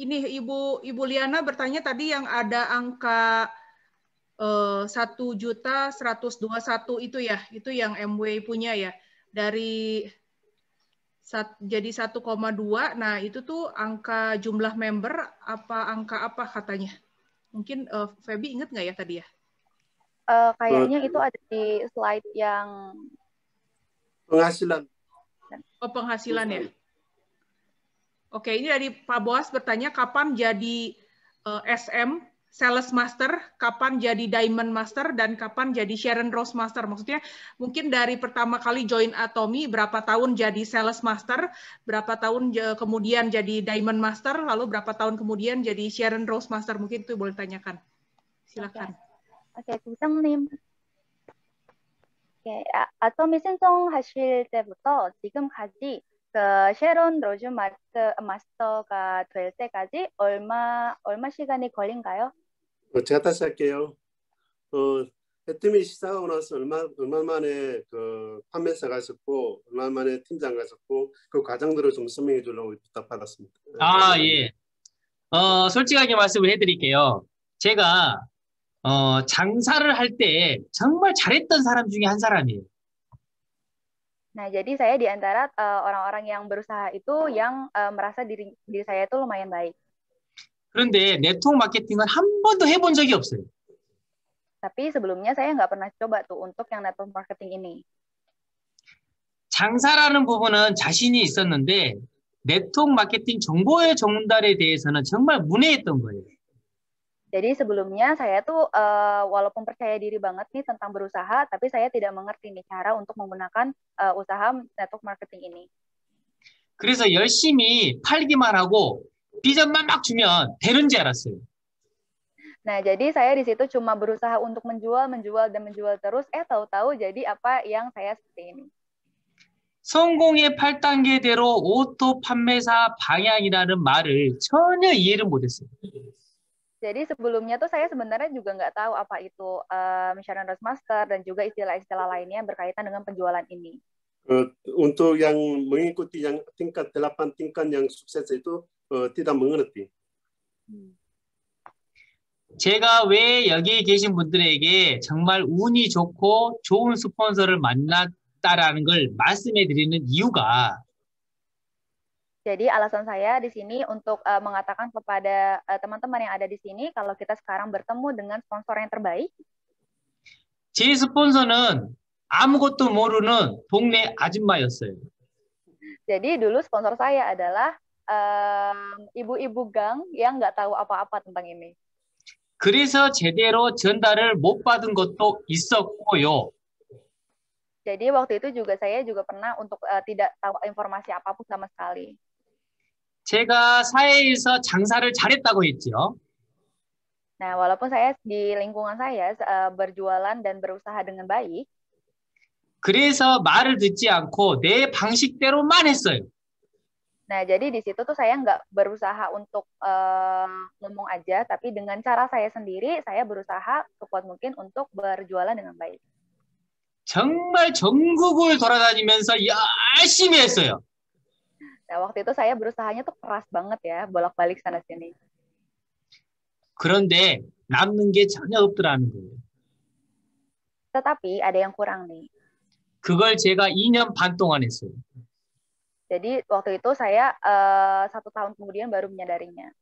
ini Ibu Ibu Liana bertanya tadi yang ada angka eh, satu juta 121 itu ya, itu yang MW punya ya. Dari sat- jadi 1,2. Nah, itu tuh angka jumlah member apa angka apa katanya? Mungkin eh, Feby inget nggak ya tadi ya? Eh, kayaknya itu ada di slide yang penghasilan. Oh, penghasilan ya. Oke, ini dari Pak Boas bertanya kapan jadi eh, SM Sales Master, kapan jadi Diamond Master, dan kapan jadi Sharon Rose Master. Maksudnya mungkin dari pertama kali join Atomi, berapa tahun jadi Sales Master, berapa tahun je- kemudian jadi Diamond Master, lalu berapa tahun kemudian jadi Sharon Rose Master. Mungkin itu boleh tanyakan. Silakan. 오케이, 국장님. 네, 아, 아토미 신청하실 때부터 지금까지 그 쉐론 로즈 마스터, 마스터가 될 때까지 얼마 얼마 시간이 걸린가요? 어, 제가 다시 할게요. 어, 해뜸이 시작하고 나서 얼마 얼마 만에 그 판매사 가셨고 얼마 만에 팀장 가셨고 그 과정들을 좀 설명해 주려고 부탁받았습니다. 아, 예. 어, 솔직하게 말씀을 해드릴게요. 제가, 어, 장사를 할 때 정말 잘했던 사람 중에 한 사람이에요. Nah, jadi saya di antara uh, orang-orang yang berusaha itu yang uh, merasa diri diri saya itu lumayan baik. 그런데 네트워크 마케팅은 한 번도 해본 적이 없어요. Tapi sebelumnya saya nggak pernah coba tuh untuk yang network marketing ini. 장사라는 부분은 자신이 있었는데 네트워크 마케팅 정보의 전달에 대해서는 정말 문외했던 거예요. Jadi sebelumnya saya tuh uh, walaupun percaya diri banget nih tentang berusaha, tapi saya tidak mengerti nih cara untuk menggunakan uh, usaha network marketing ini. 그래서 열심히 팔기만 하고 비전만 막 주면 되는 줄 알았어요. Nah, jadi saya di situ cuma berusaha untuk menjual, menjual dan menjual terus. Eh, tahu-tahu jadi apa yang saya seperti ini. 성공의 8단계대로 오토 판매사 방향이라는 말을 전혀 이해를 못했어요. Jadi sebelumnya tuh saya sebenarnya juga nggak tahu apa itu um, Sharon Rose Master dan juga istilah-istilah lainnya berkaitan dengan penjualan ini. 어, untuk yang mengikuti yang tingkat delapan tingkat yang sukses itu 어, tidak mengerti. 제가 왜 여기 계신 분들에게 정말 운이 좋고 좋은 스폰서를 만났다라는 걸 말씀해 드리는 이유가 Jadi alasan saya di sini untuk uh, mengatakan kepada uh, teman-teman yang ada di sini kalau kita sekarang bertemu dengan sponsor yang terbaik. 제 스폰서는 아무것도 모르는 동네 아줌마였어요. Jadi dulu sponsor saya adalah um, ibu-ibu gang yang nggak tahu apa-apa tentang ini. 그래서 제대로 전달을 못 받은 것도 있었고요. Jadi waktu itu juga saya juga pernah untuk uh, tidak tahu informasi apapun sama sekali. 제가 사회에서 장사를 잘했다고 했죠. Nah, walaupun saya di lingkungan saya uh, berjualan dan berusaha dengan baik, 그래서 말을 듣지 않고 내 방식대로만 했어요. nah jadi di situ tuh saya nggak berusaha untuk uh, ngomong aja, tapi dengan cara saya sendiri, saya berusaha sekuat mungkin untuk berjualan dengan baik. 정말 전국을 돌아다니면서 열심히 했어요. Nah, waktu itu saya berusahanya tuh keras banget ya, bolak-balik sana sini. 그런데 남는 게 전혀 없더라는 거예요. Tetapi ada yang kurang nih. 그걸 제가 2년 반 동안 했어요. Jadi waktu itu saya uh, satu tahun kemudian baru menyadarinya.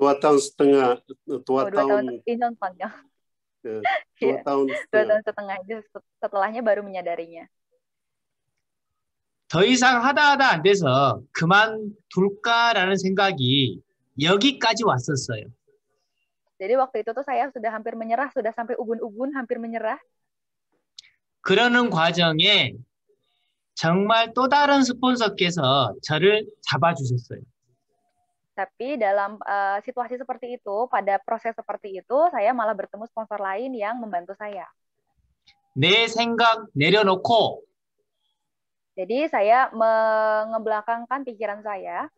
dua tahun setengah, Oh, dua, dua tahun, tahun, ini tahun panjang. 예, Iya, dua tahun dua setengah. tahun setengah aja setelahnya baru menyadarinya. 더 이상 하다 하다 안 돼서 그만둘까라는 생각이 여기까지 왔었어요. Jadi waktu itu tuh saya sudah hampir menyerah, sudah sampai ubun-ubun hampir menyerah. 그러는 과정에 정말 또 다른 스폰서께서 저를 잡아주셨어요. Tapi dalam uh, situasi seperti itu, pada proses seperti itu, saya malah bertemu sponsor lain yang membantu saya. 내 생각 내려놓고 Jadi saya mengebelakangkan pikiran saya,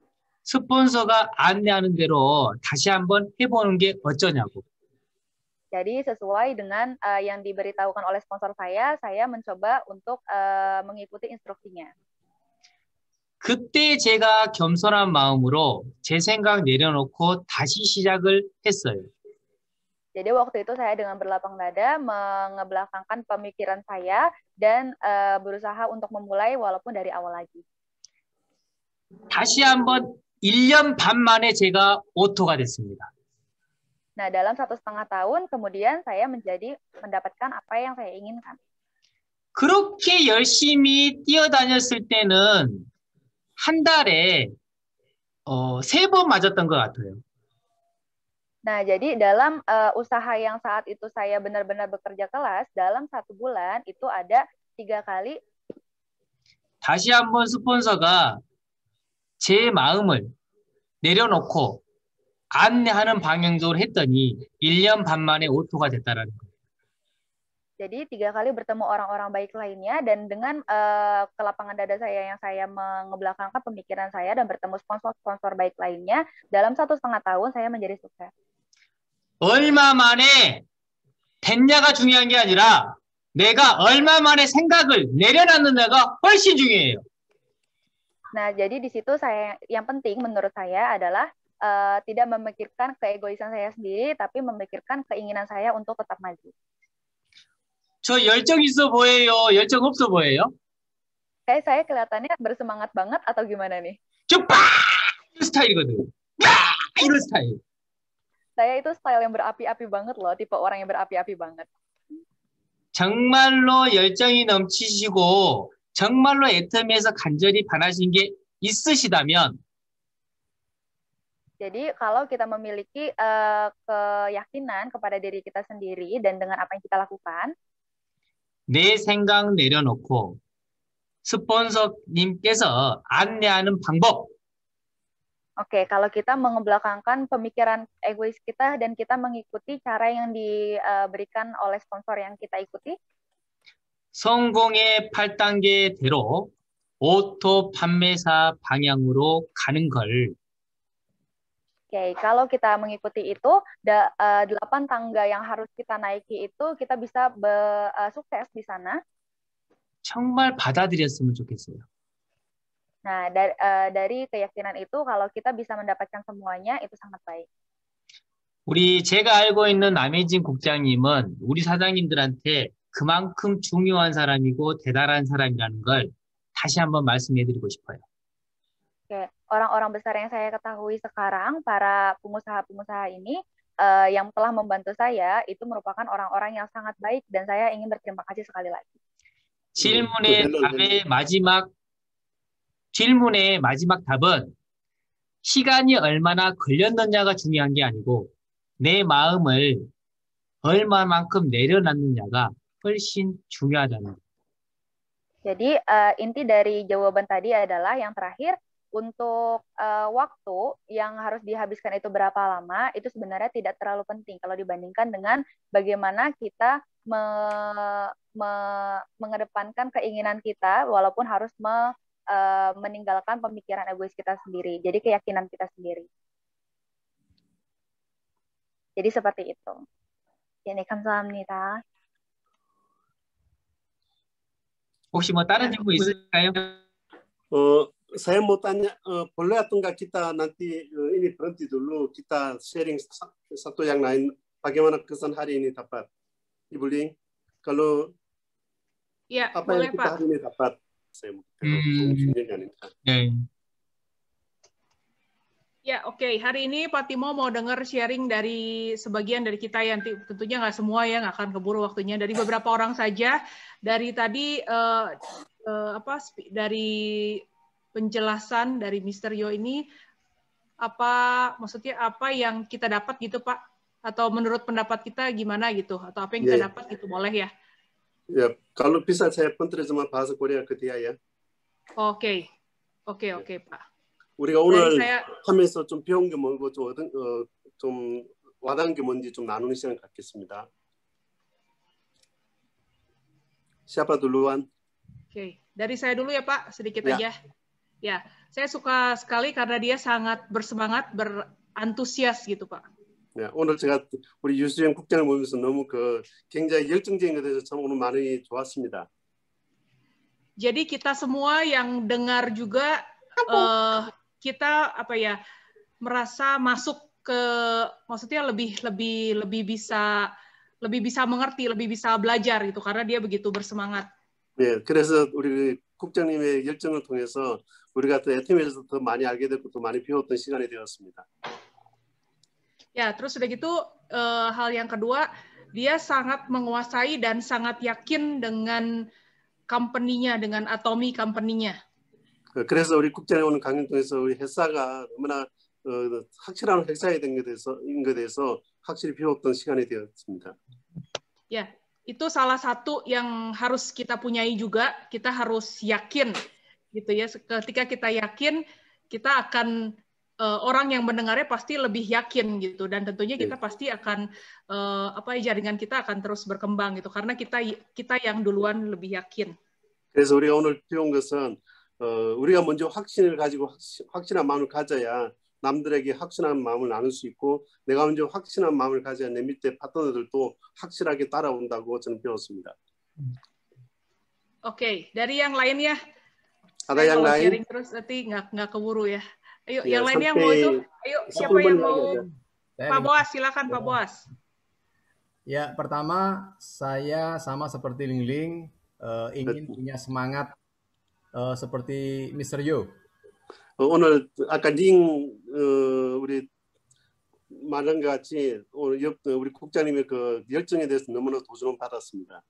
스폰서가 안내하는 대로 다시 한번 해보는 게 어쩌냐고. jadi sesuai dengan uh, yang diberitahukan oleh sponsor saya, saya mencoba untuk uh, mengikuti instruksinya. 그때 제가 겸손한 마음으로 제 생각 내려놓고 다시 시작을 했어요. Jadi waktu itu saya dengan berlapang dada mengebelakangkan pemikiran saya dan uh, berusaha untuk memulai walaupun dari awal lagi. 다시 한번 1년 반 만에 제가 오토가 됐습니다. Nah, dalam satu setengah tahun kemudian saya menjadi mendapatkan apa yang saya inginkan. 그렇게 열심히 뛰어다녔을 때는 한 달에 어, 세 번 맞았던 것 같아요. Nah, jadi dalam uh, usaha yang saat itu saya benar-benar bekerja kelas, dalam satu bulan itu ada tiga kali 다시 한번 스폰서가 제 마음을 내려놓고 안내하는 방향적으로 했더니 1년 반 만에 오토가 됐다라는 거예요. Jadi tiga kali bertemu orang-orang baik lainnya dan dengan uh, kelapangan dada saya yang saya mengebelakangkan pemikiran saya dan bertemu sponsor-sponsor baik lainnya dalam satu setengah tahun saya menjadi sukses. 얼마 만에 됐냐가 중요한 게 아니라 내가 얼마 만에 생각을 내려놨느냐가 훨씬 중요해요. Nah, jadi di situ saya yang penting menurut saya adalah uh, tidak memikirkan keegoisan saya sendiri, tapi memikirkan keinginan saya untuk tetap maju. 저 열정 있어 보여요? 열정 없어 보여요? Kayak saya kelihatannya bersemangat banget atau gimana nih? 쭉 이런 스타일이거든. 이런 스타일. Saya itu style yang berapi-api banget loh, tipe orang yang berapi-api banget. 정말로 열정이 넘치시고 정말로 애터미에서 간절히 반하신 게 있으시다면 Jadi kalau kita memiliki uh, keyakinan kepada diri kita sendiri dan dengan apa yang kita lakukan, 내 생각 내려놓고 스폰서님께서 안내하는 방법. Oke, kalau kita mengebelakangkan pemikiran egois kita dan kita mengikuti cara yang diberikan oleh sponsor yang kita ikuti. 성공의 8단계대로 오토 판매사 방향으로 가는 걸 Oke, kalau kita mengikuti itu, da, uh, delapan tangga yang harus kita naiki itu kita bisa be, uh, sukses di sana. 정말 받아들였으면 좋겠어요. Nah, dari, uh, dari keyakinan itu, kalau kita bisa mendapatkan semuanya, itu sangat baik. 우리 제가 알고 있는 남혜진 국장님은 우리 사장님들한테 그만큼 중요한 사람이고 대단한 사람이라는 걸 다시 한번 말씀해드리고 싶어요. Oke, orang-orang besar yang saya ketahui sekarang, para pengusaha-pengusaha ini uh, yang telah membantu saya itu merupakan orang-orang yang sangat baik dan saya ingin berterima kasih sekali lagi. 질문의 답의 마지막 질문의 마지막 답은 시간이 얼마나 걸렸느냐가 중요한 게 아니고 내 마음을 얼마만큼 내려놨느냐가 훨씬 중요하다는. Jadi uh, inti dari jawaban tadi adalah yang terakhir untuk uh, waktu yang harus dihabiskan itu berapa lama itu sebenarnya tidak terlalu penting kalau dibandingkan dengan bagaimana kita me, me, mengedepankan keinginan kita walaupun harus me, uh, meninggalkan pemikiran egois kita sendiri, jadi keyakinan kita sendiri. Jadi seperti itu. Ini kan salam nita. Oh, ya, eh, saya mau tanya, uh, boleh atau enggak kita nanti ini berhenti dulu, kita sharing satu yang lain. Bagaimana kesan hari ini dapat, Ibu Ling? Kalau ya, apa boleh, yang kita Pak. hari ini dapat? Saya mau Hmm. 네. Ya, oke. Hari ini Pak Timo mau dengar sharing dari sebagian dari kita yang tentunya nggak semua ya, nggak akan keburu waktunya. Dari beberapa orang saja. Dari tadi uh, uh, apa dari penjelasan dari Mister Yo ini apa maksudnya apa yang kita dapat gitu Pak? Atau menurut pendapat kita gimana gitu? Atau apa yang kita Yeah. dapat gitu boleh ya? Ya, kalau bisa saya penterjemah bahasa Korea ke dia ya. Oke, oke, oke Pak. 우리가 Dari 오늘 saya 하면서 좀 배운 게 뭐고 좀, 얻은, 어, 좀 와닿은 게 뭔지 좀 나누는 시간 갖겠습니다. Siapa duluan? Oke, dari saya dulu ya Pak, sedikit Ya. aja. Ya, saya suka sekali karena dia sangat bersemangat, berantusias gitu Pak. 네, 오늘 제가 우리 유수영 국장을 보면서 너무 그 굉장히 열정적인 것에 대해서 참 오늘 많이 좋았습니다. Jadi kita semua yang dengar juga eh, kita apa ya merasa masuk ke maksudnya lebih lebih lebih bisa lebih bisa mengerti, lebih bisa belajar gitu karena dia begitu bersemangat. 네, 그래서 우리 국장님의 열정을 통해서 우리가 또 애템에서 더 많이 알게 됐고 또 많이 배웠던 시간이 되었습니다. Ya, terus udah gitu eh, hal yang kedua, dia sangat menguasai dan sangat yakin dengan company-nya, dengan Atomy company-nya. 그- 그래서 우리 국장님 오늘 강연 통해서 우리 회사가 얼마나 어, 확실한 회사에 된 것에 대해서 인 것에 대해서 확실히 배웠던 시간이 되었습니다. Ya, itu salah satu yang harus kita punyai juga. Kita harus yakin, gitu ya. Ketika kita yakin, kita akan uh, orang yang mendengarnya pasti lebih yakin gitu dan tentunya Iya. kita pasti akan uh, apa ya jaringan kita akan terus berkembang gitu karena kita kita yang duluan lebih yakin. 그래서 우리가 오늘 배운 것은 어, 우리가 먼저 확신을 가지고 확신, 확신한 마음을 가져야 남들에게 확신한 마음을 나눌 수 있고 내가 먼저 확신한 마음을 가져야 내 밑에 파트너들도 확실하게 따라온다고 저는 배웠습니다. Oke, okay. dari yang lainnya. Ada yang kalau lain? sharing terus nanti nggak nggak keburu ya. Ayo, Ya, yang lainnya yang mau sampai itu. Ayo, siapa 10 yang menit mau? lagi aja. Saya Pak nih. Boas, silakan Pak Boas. Ya, pertama saya sama seperti Ling Ling eh, ingin Betul. punya semangat eh, seperti Mr. Yo. 어, 오늘 아까 링 어, 우리 말한 것 같이 오늘 옆, 우리 국장님의 그 열정에 대해서 너무나 도전을 받았습니다.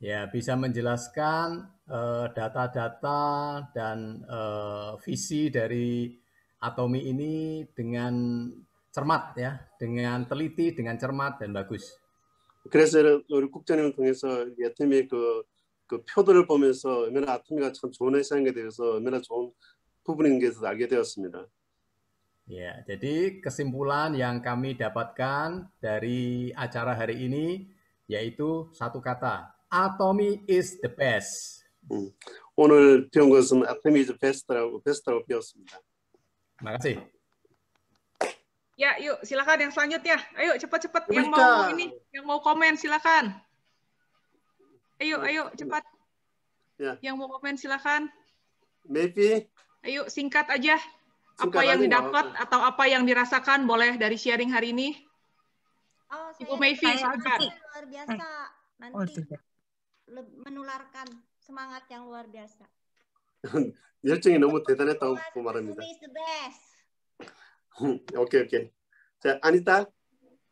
Ya, bisa menjelaskan eh, data-data dan eh, visi dari Atomi ini dengan cermat ya, dengan teliti, dengan cermat dan bagus. 그래서 우리 국장님을 통해서 예팀의 그, 그 표들을 보면서 얼마나 아토미가 참 좋은 회사인 게 대해서 얼마나 좋은 부분인 것을 알게 되었습니다. Ya, jadi kesimpulan yang kami dapatkan dari acara hari ini yaitu satu kata, Atomi is the best. 오늘 배운 것은 아토미 is best라고, best라고 배웠습니다. Terima kasih. Ya, yuk silakan yang selanjutnya. Ayo cepat-cepat yang Rika. mau ini, yang mau komen silakan. Ayo, ayo cepat. Ya. Yang mau komen silakan. Maybe Ayo singkat aja. Singkat apa yang aja, nggak didapat apa-apa. atau apa yang dirasakan boleh dari sharing hari ini. Oh, Ibu saya Mayvi, saya silakan. luar biasa. Oh, Nanti tidak. le- menularkan semangat yang luar biasa. 열정이 너무 대단했다고 말합니다. Atomi is the best. 오케이 오케이. 자 아니타.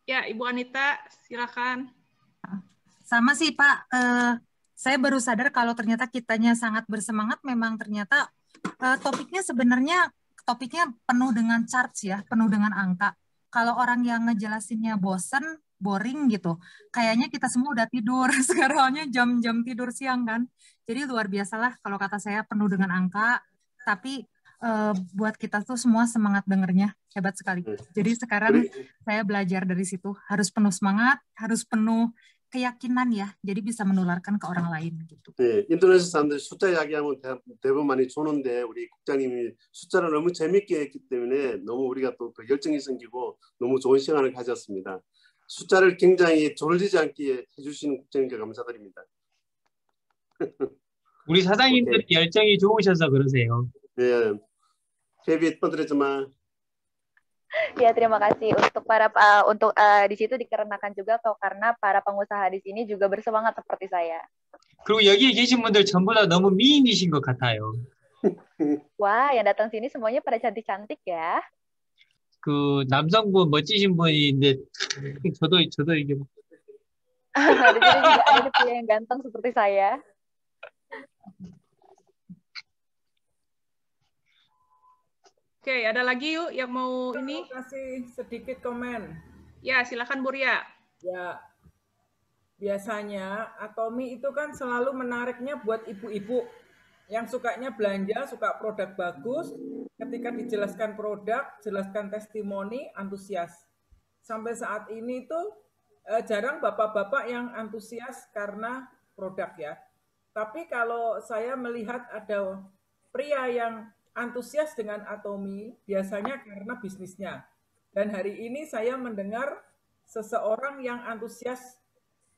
Ya, Ibu Anita, silakan. Sama sih Pak, Eh, saya baru sadar kalau ternyata kitanya sangat bersemangat. Memang ternyata eh, topiknya sebenarnya topiknya penuh dengan charts ya, penuh dengan angka. Kalau orang yang ngejelasinnya bosen, boring gitu, kayaknya kita semua udah tidur. Sekarangnya jam-jam tidur siang kan. Jadi luar biasalah kalau kata saya penuh dengan angka. Tapi eh, buat kita tuh semua semangat dengernya hebat sekali. Jadi sekarang 우리 saya belajar dari situ harus penuh semangat, harus penuh keyakinan ya, jadi bisa menularkan ke orang lain gitu. 네, 인도네시아 사람들 숫자 이야기하면 대, 대부분 많이 조는데 우리 국장님이 숫자를 너무 재밌게 했기 때문에 너무 우리가 또 그 열정이 생기고 너무 좋은 시간을 가졌습니다. 숫자를 굉장히 졸리지 않게 해주시는 국장님께 감사드립니다. 우리 사장님들이 열정이 좋으셔서 그러세요. 네, Baby 뻗들어지마. Ya, terima kasih untuk para uh, untuk uh, di situ dikarenakan juga kok karena para pengusaha di sini juga bersemangat seperti saya. 그리고 여기 계신 분들 전부 다 너무 미인이신 것 같아요. Wah, yang datang sini semuanya pada cantik-cantik ya. 그 남성분 멋지신 분인데 저도 저도 이게 Di sini juga ada pria yang ganteng seperti saya. Oke, ada lagi yuk yang mau ini? kasih sedikit komen. Ya, silakan Bu Ria. Ya, biasanya Atomi itu kan selalu menariknya buat ibu-ibu yang sukanya belanja, suka produk bagus. Ketika dijelaskan produk, jelaskan testimoni, antusias. Sampai saat ini tuh eh, jarang bapak-bapak yang antusias karena produk ya. Tapi kalau saya melihat ada pria yang antusias dengan Atomi, biasanya karena bisnisnya. Dan hari ini saya mendengar seseorang yang antusias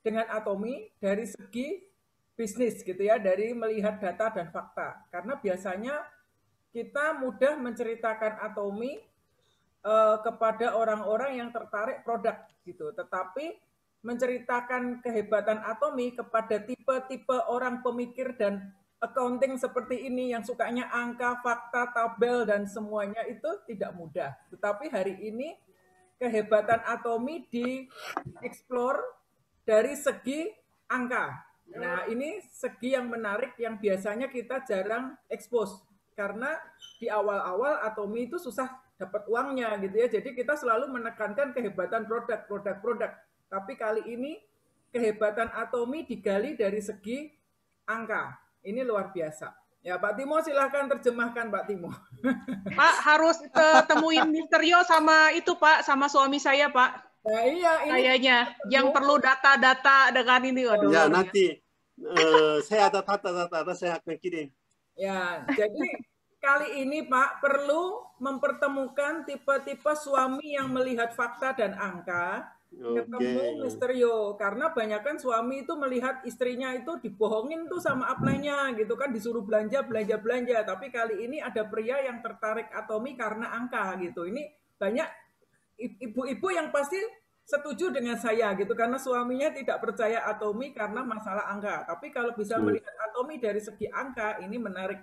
dengan Atomi dari segi bisnis gitu ya, dari melihat data dan fakta. Karena biasanya kita mudah menceritakan Atomi eh, kepada orang-orang yang tertarik produk gitu. Tetapi menceritakan kehebatan Atomi kepada tipe-tipe orang pemikir dan accounting seperti ini yang sukanya angka, fakta, tabel dan semuanya itu tidak mudah. Tetapi hari ini kehebatan Atomi dieksplor dari segi angka. Nah, ini segi yang menarik yang biasanya kita jarang expose karena di awal-awal Atomi itu susah dapat uangnya gitu ya. Jadi kita selalu menekankan kehebatan produk, produk, produk. Tapi kali ini kehebatan Atomi digali dari segi angka. Ini luar biasa. Ya, Pak Timo silahkan terjemahkan Pak Timo. Pak harus uh, temuin Mister Yo sama itu Pak, sama suami saya Pak. Nah, iya, ini Kayaknya yang perlu data-data dengan ini. Waduh, Ya, nanti saya ada data data data saya akan kirim. Ya, jadi kali ini Pak perlu mempertemukan tipe-tipe suami yang melihat fakta dan angka ketemu Oke. Mister Yo karena banyak kan suami itu melihat istrinya itu dibohongin tuh sama upline-nya gitu kan disuruh belanja belanja belanja tapi kali ini ada pria yang tertarik atomi karena angka gitu ini banyak ibu-ibu yang pasti setuju dengan saya gitu karena suaminya tidak percaya atomi karena masalah angka tapi kalau bisa Hmm. melihat atomi dari segi angka ini menarik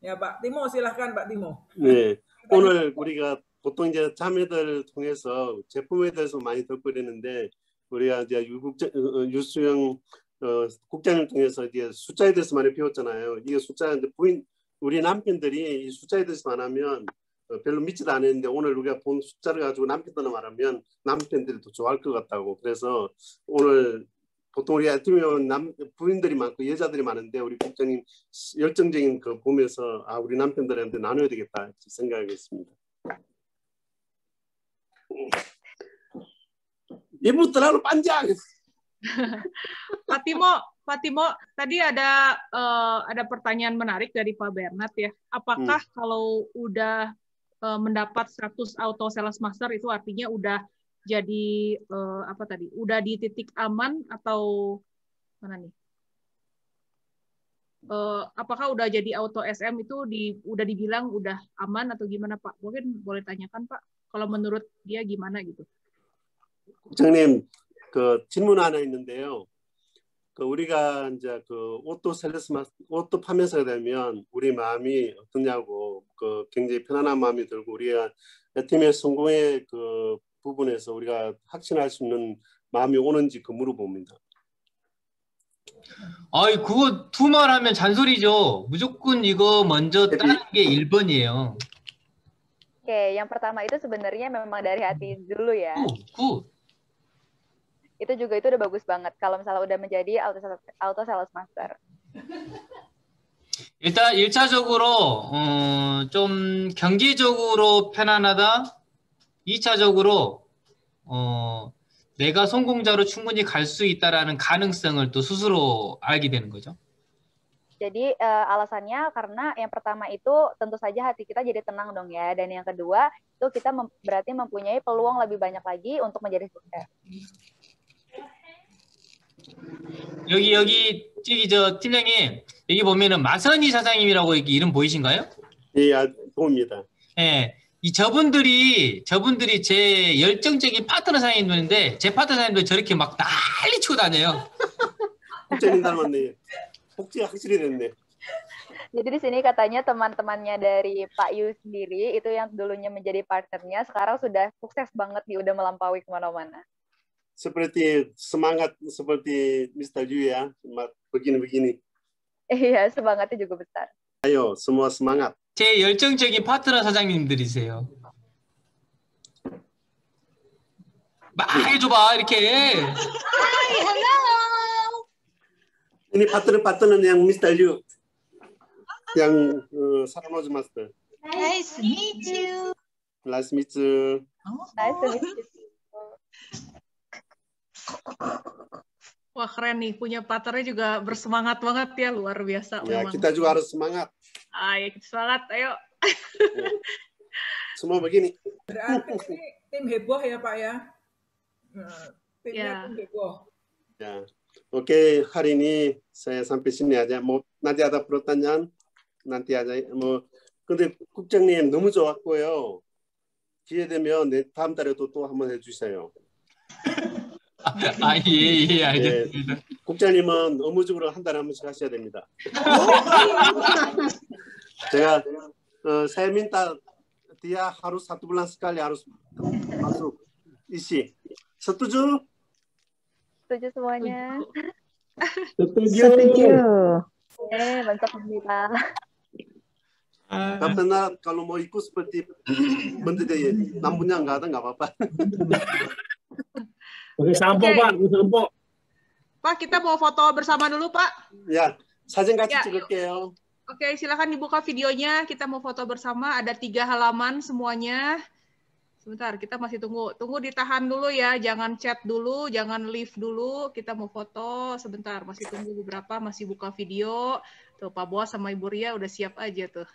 ya Pak Timo silahkan Pak Timo 네. 오늘 우리가 보통 이제 자매들을 통해서 제품에 대해서 많이 덧거리는데 우리가 이제 유국장 어, 어, 유수영 어, 국장님 통해서 이제 숫자에 대해서 많이 배웠잖아요. 이게 숫자 이제 부인 우리 남편들이 이 숫자에 대해서 말하면 어, 별로 믿지도 않았는데 오늘 우리가 본 숫자를 가지고 남편들 말하면 남편들이 더 좋아할 것 같다고 그래서 오늘 보통 우리 아티면 남 부인들이 많고 여자들이 많은데 우리 국장님 열정적인 그 보면서 아 우리 남편들한테 나눠야 되겠다 이렇게 생각하겠습니다. 이분 terlalu panjang. Pak Timo, Pak Timo, tadi ada eh, ada pertanyaan menarik dari Pak Bernard ya. Apakah kalau udah eh, mendapat status auto sales master itu artinya udah jadi eh, apa tadi? Udah di titik aman atau mana nih? Eh, apakah udah jadi auto SM itu di udah dibilang udah aman atau gimana Pak? Mungkin boleh tanyakan Pak. Kalau menurut dia gimana gitu? 국장님 그 질문 하나 있는데요. 그 우리가 이제 그 오토 셀러스 마 오토 판매사가 되면 우리 마음이 어떠냐고 그 굉장히 편안한 마음이 들고 우리가 팀의 성공의 그 부분에서 우리가 확신할 수 있는 마음이 오는지 그 물어봅니다. 아이, 그거 두말하면 잔소리죠. 무조건 이거 먼저 따는 게 1번이에요. Oke, yang pertama itu sebenarnya memang dari hati dulu ya. 굿. Itu juga itu udah bagus banget kalau misalnya udah menjadi auto auto sales master. 일단 1차적으로 어, 좀 경제적으로 편안하다. 2차적으로 어, 내가 성공자로 충분히 갈 수 있다라는 가능성을 또 스스로 알게 되는 거죠. Jadi eh, alasannya karena yang pertama itu tentu saja hati kita jadi tenang dong ya, dan yang kedua itu kita mem- berarti mempunyai peluang lebih banyak lagi untuk menjadi sukses. 여기 여기 저기 저 팀장님 여기 보면은 마선이 사장님이라고 여기 이름 보이신가요? 예, 아, 봅니다. 예. 이 저분들이 저분들이 제 열정적인 파트너 사장님들인데 제 파트너 사장님들 저렇게 막 난리 치고 다녀요. 국장님 닮았네. 복지가 확실히 됐네. Jadi di sini katanya teman-temannya dari Pak Yu sendiri itu yang dulunya menjadi partnernya sekarang sudah sukses banget nih udah melampaui kemana-mana. seperti semangat seperti Mr. Yu ya, 막 begini-begini. Iya, semangatnya juga besar. Ayo, semua semangat. 제 열정적인 파트너 사장님들이세요. 막 해줘봐 이렇게. Ini partner-partner yang Mr. Yu. Yang uh, Saranoji Master. Nice to meet you. Nice meet you. Nice to meet you. Wah keren nih, punya partnernya juga bersemangat banget ya, luar biasa Ya, memang. kita juga harus semangat. Ayo kita semangat, ayo. Semua begini. Berarti ini tim heboh ya Pak ya? Nah, timnya Ya. tim heboh. Ya. Oke, hari ini saya sampai sini aja. Mau nanti ada pertanyaan nanti aja. 뭐 근데 국장님 너무 좋았고요. 기회 되면 내 다음 달에도 또 한번 해주세요. 아예예 알겠습니다. 국장님은 의무적으로 한 달에 한 번씩 하셔야 됩니다. 제가 uh, minta dia harus satu bulan sekali harus masuk isi. Setuju? Setuju semuanya? Setuju. Eh, mantap Pak. Karena kalau mau ikut seperti menteri nampunya nggak ada nggak apa-apa. Oke, sampo Oke. Pak, Oke, sampo. Pak, kita mau foto bersama dulu, Pak. Ya, 사진 같이 야, 찍을게요. Oke, silakan dibuka videonya. Kita mau foto bersama. Ada tiga halaman semuanya. Sebentar, kita masih tunggu. Tunggu ditahan dulu ya. Jangan chat dulu, jangan leave dulu. Kita mau foto sebentar. Masih tunggu beberapa, masih buka video. Tuh, Pak Boas sama Ibu Ria udah siap aja tuh.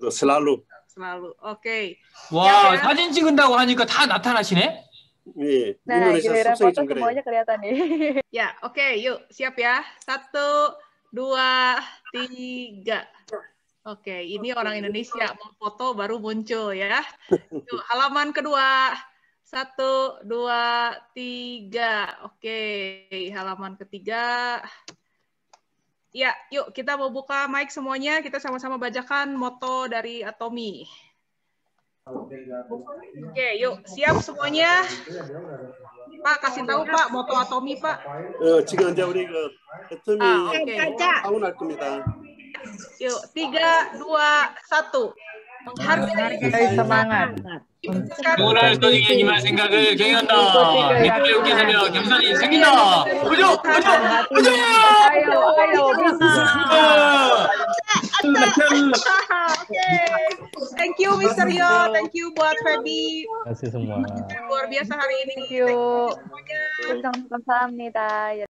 또 selalu. Selalu. Oke. 와, 야, 야. 사진 찍은다고 하니까 다 나타나시네? Nih, Nah, giliran foto semuanya kelihatan nih. ya, oke, okay, yuk siap ya. Satu, dua, tiga. Oke, okay, ini orang Indonesia mau foto baru muncul ya. Yuk, halaman kedua. Satu, dua, tiga. Oke, okay, halaman ketiga. Ya, yuk kita mau buka mic semuanya. Kita sama-sama bacakan moto dari Atomi. Oke, yuk. Siap semuanya? Pak, kasih tahu Pak, moto Atomi Pak. 어, 지금 이제 우리 그 애터미 아, 오케이. 하고 날 겁니다. Yuk, tiga, dua, satu. Menghargai Guys, semangat. 오늘 선생님의 생각을 경연한다. 믿음에 웃기서며 겸손히 생긴다. 그죠? 그죠? 그죠? Ayo, ayo, bisa. Oke. Thank you Mr. Yo, thank you buat Febi. Terima kasih semua. Luar biasa hari ini. Thank you. Terima kasih semuanya. Sama-sama.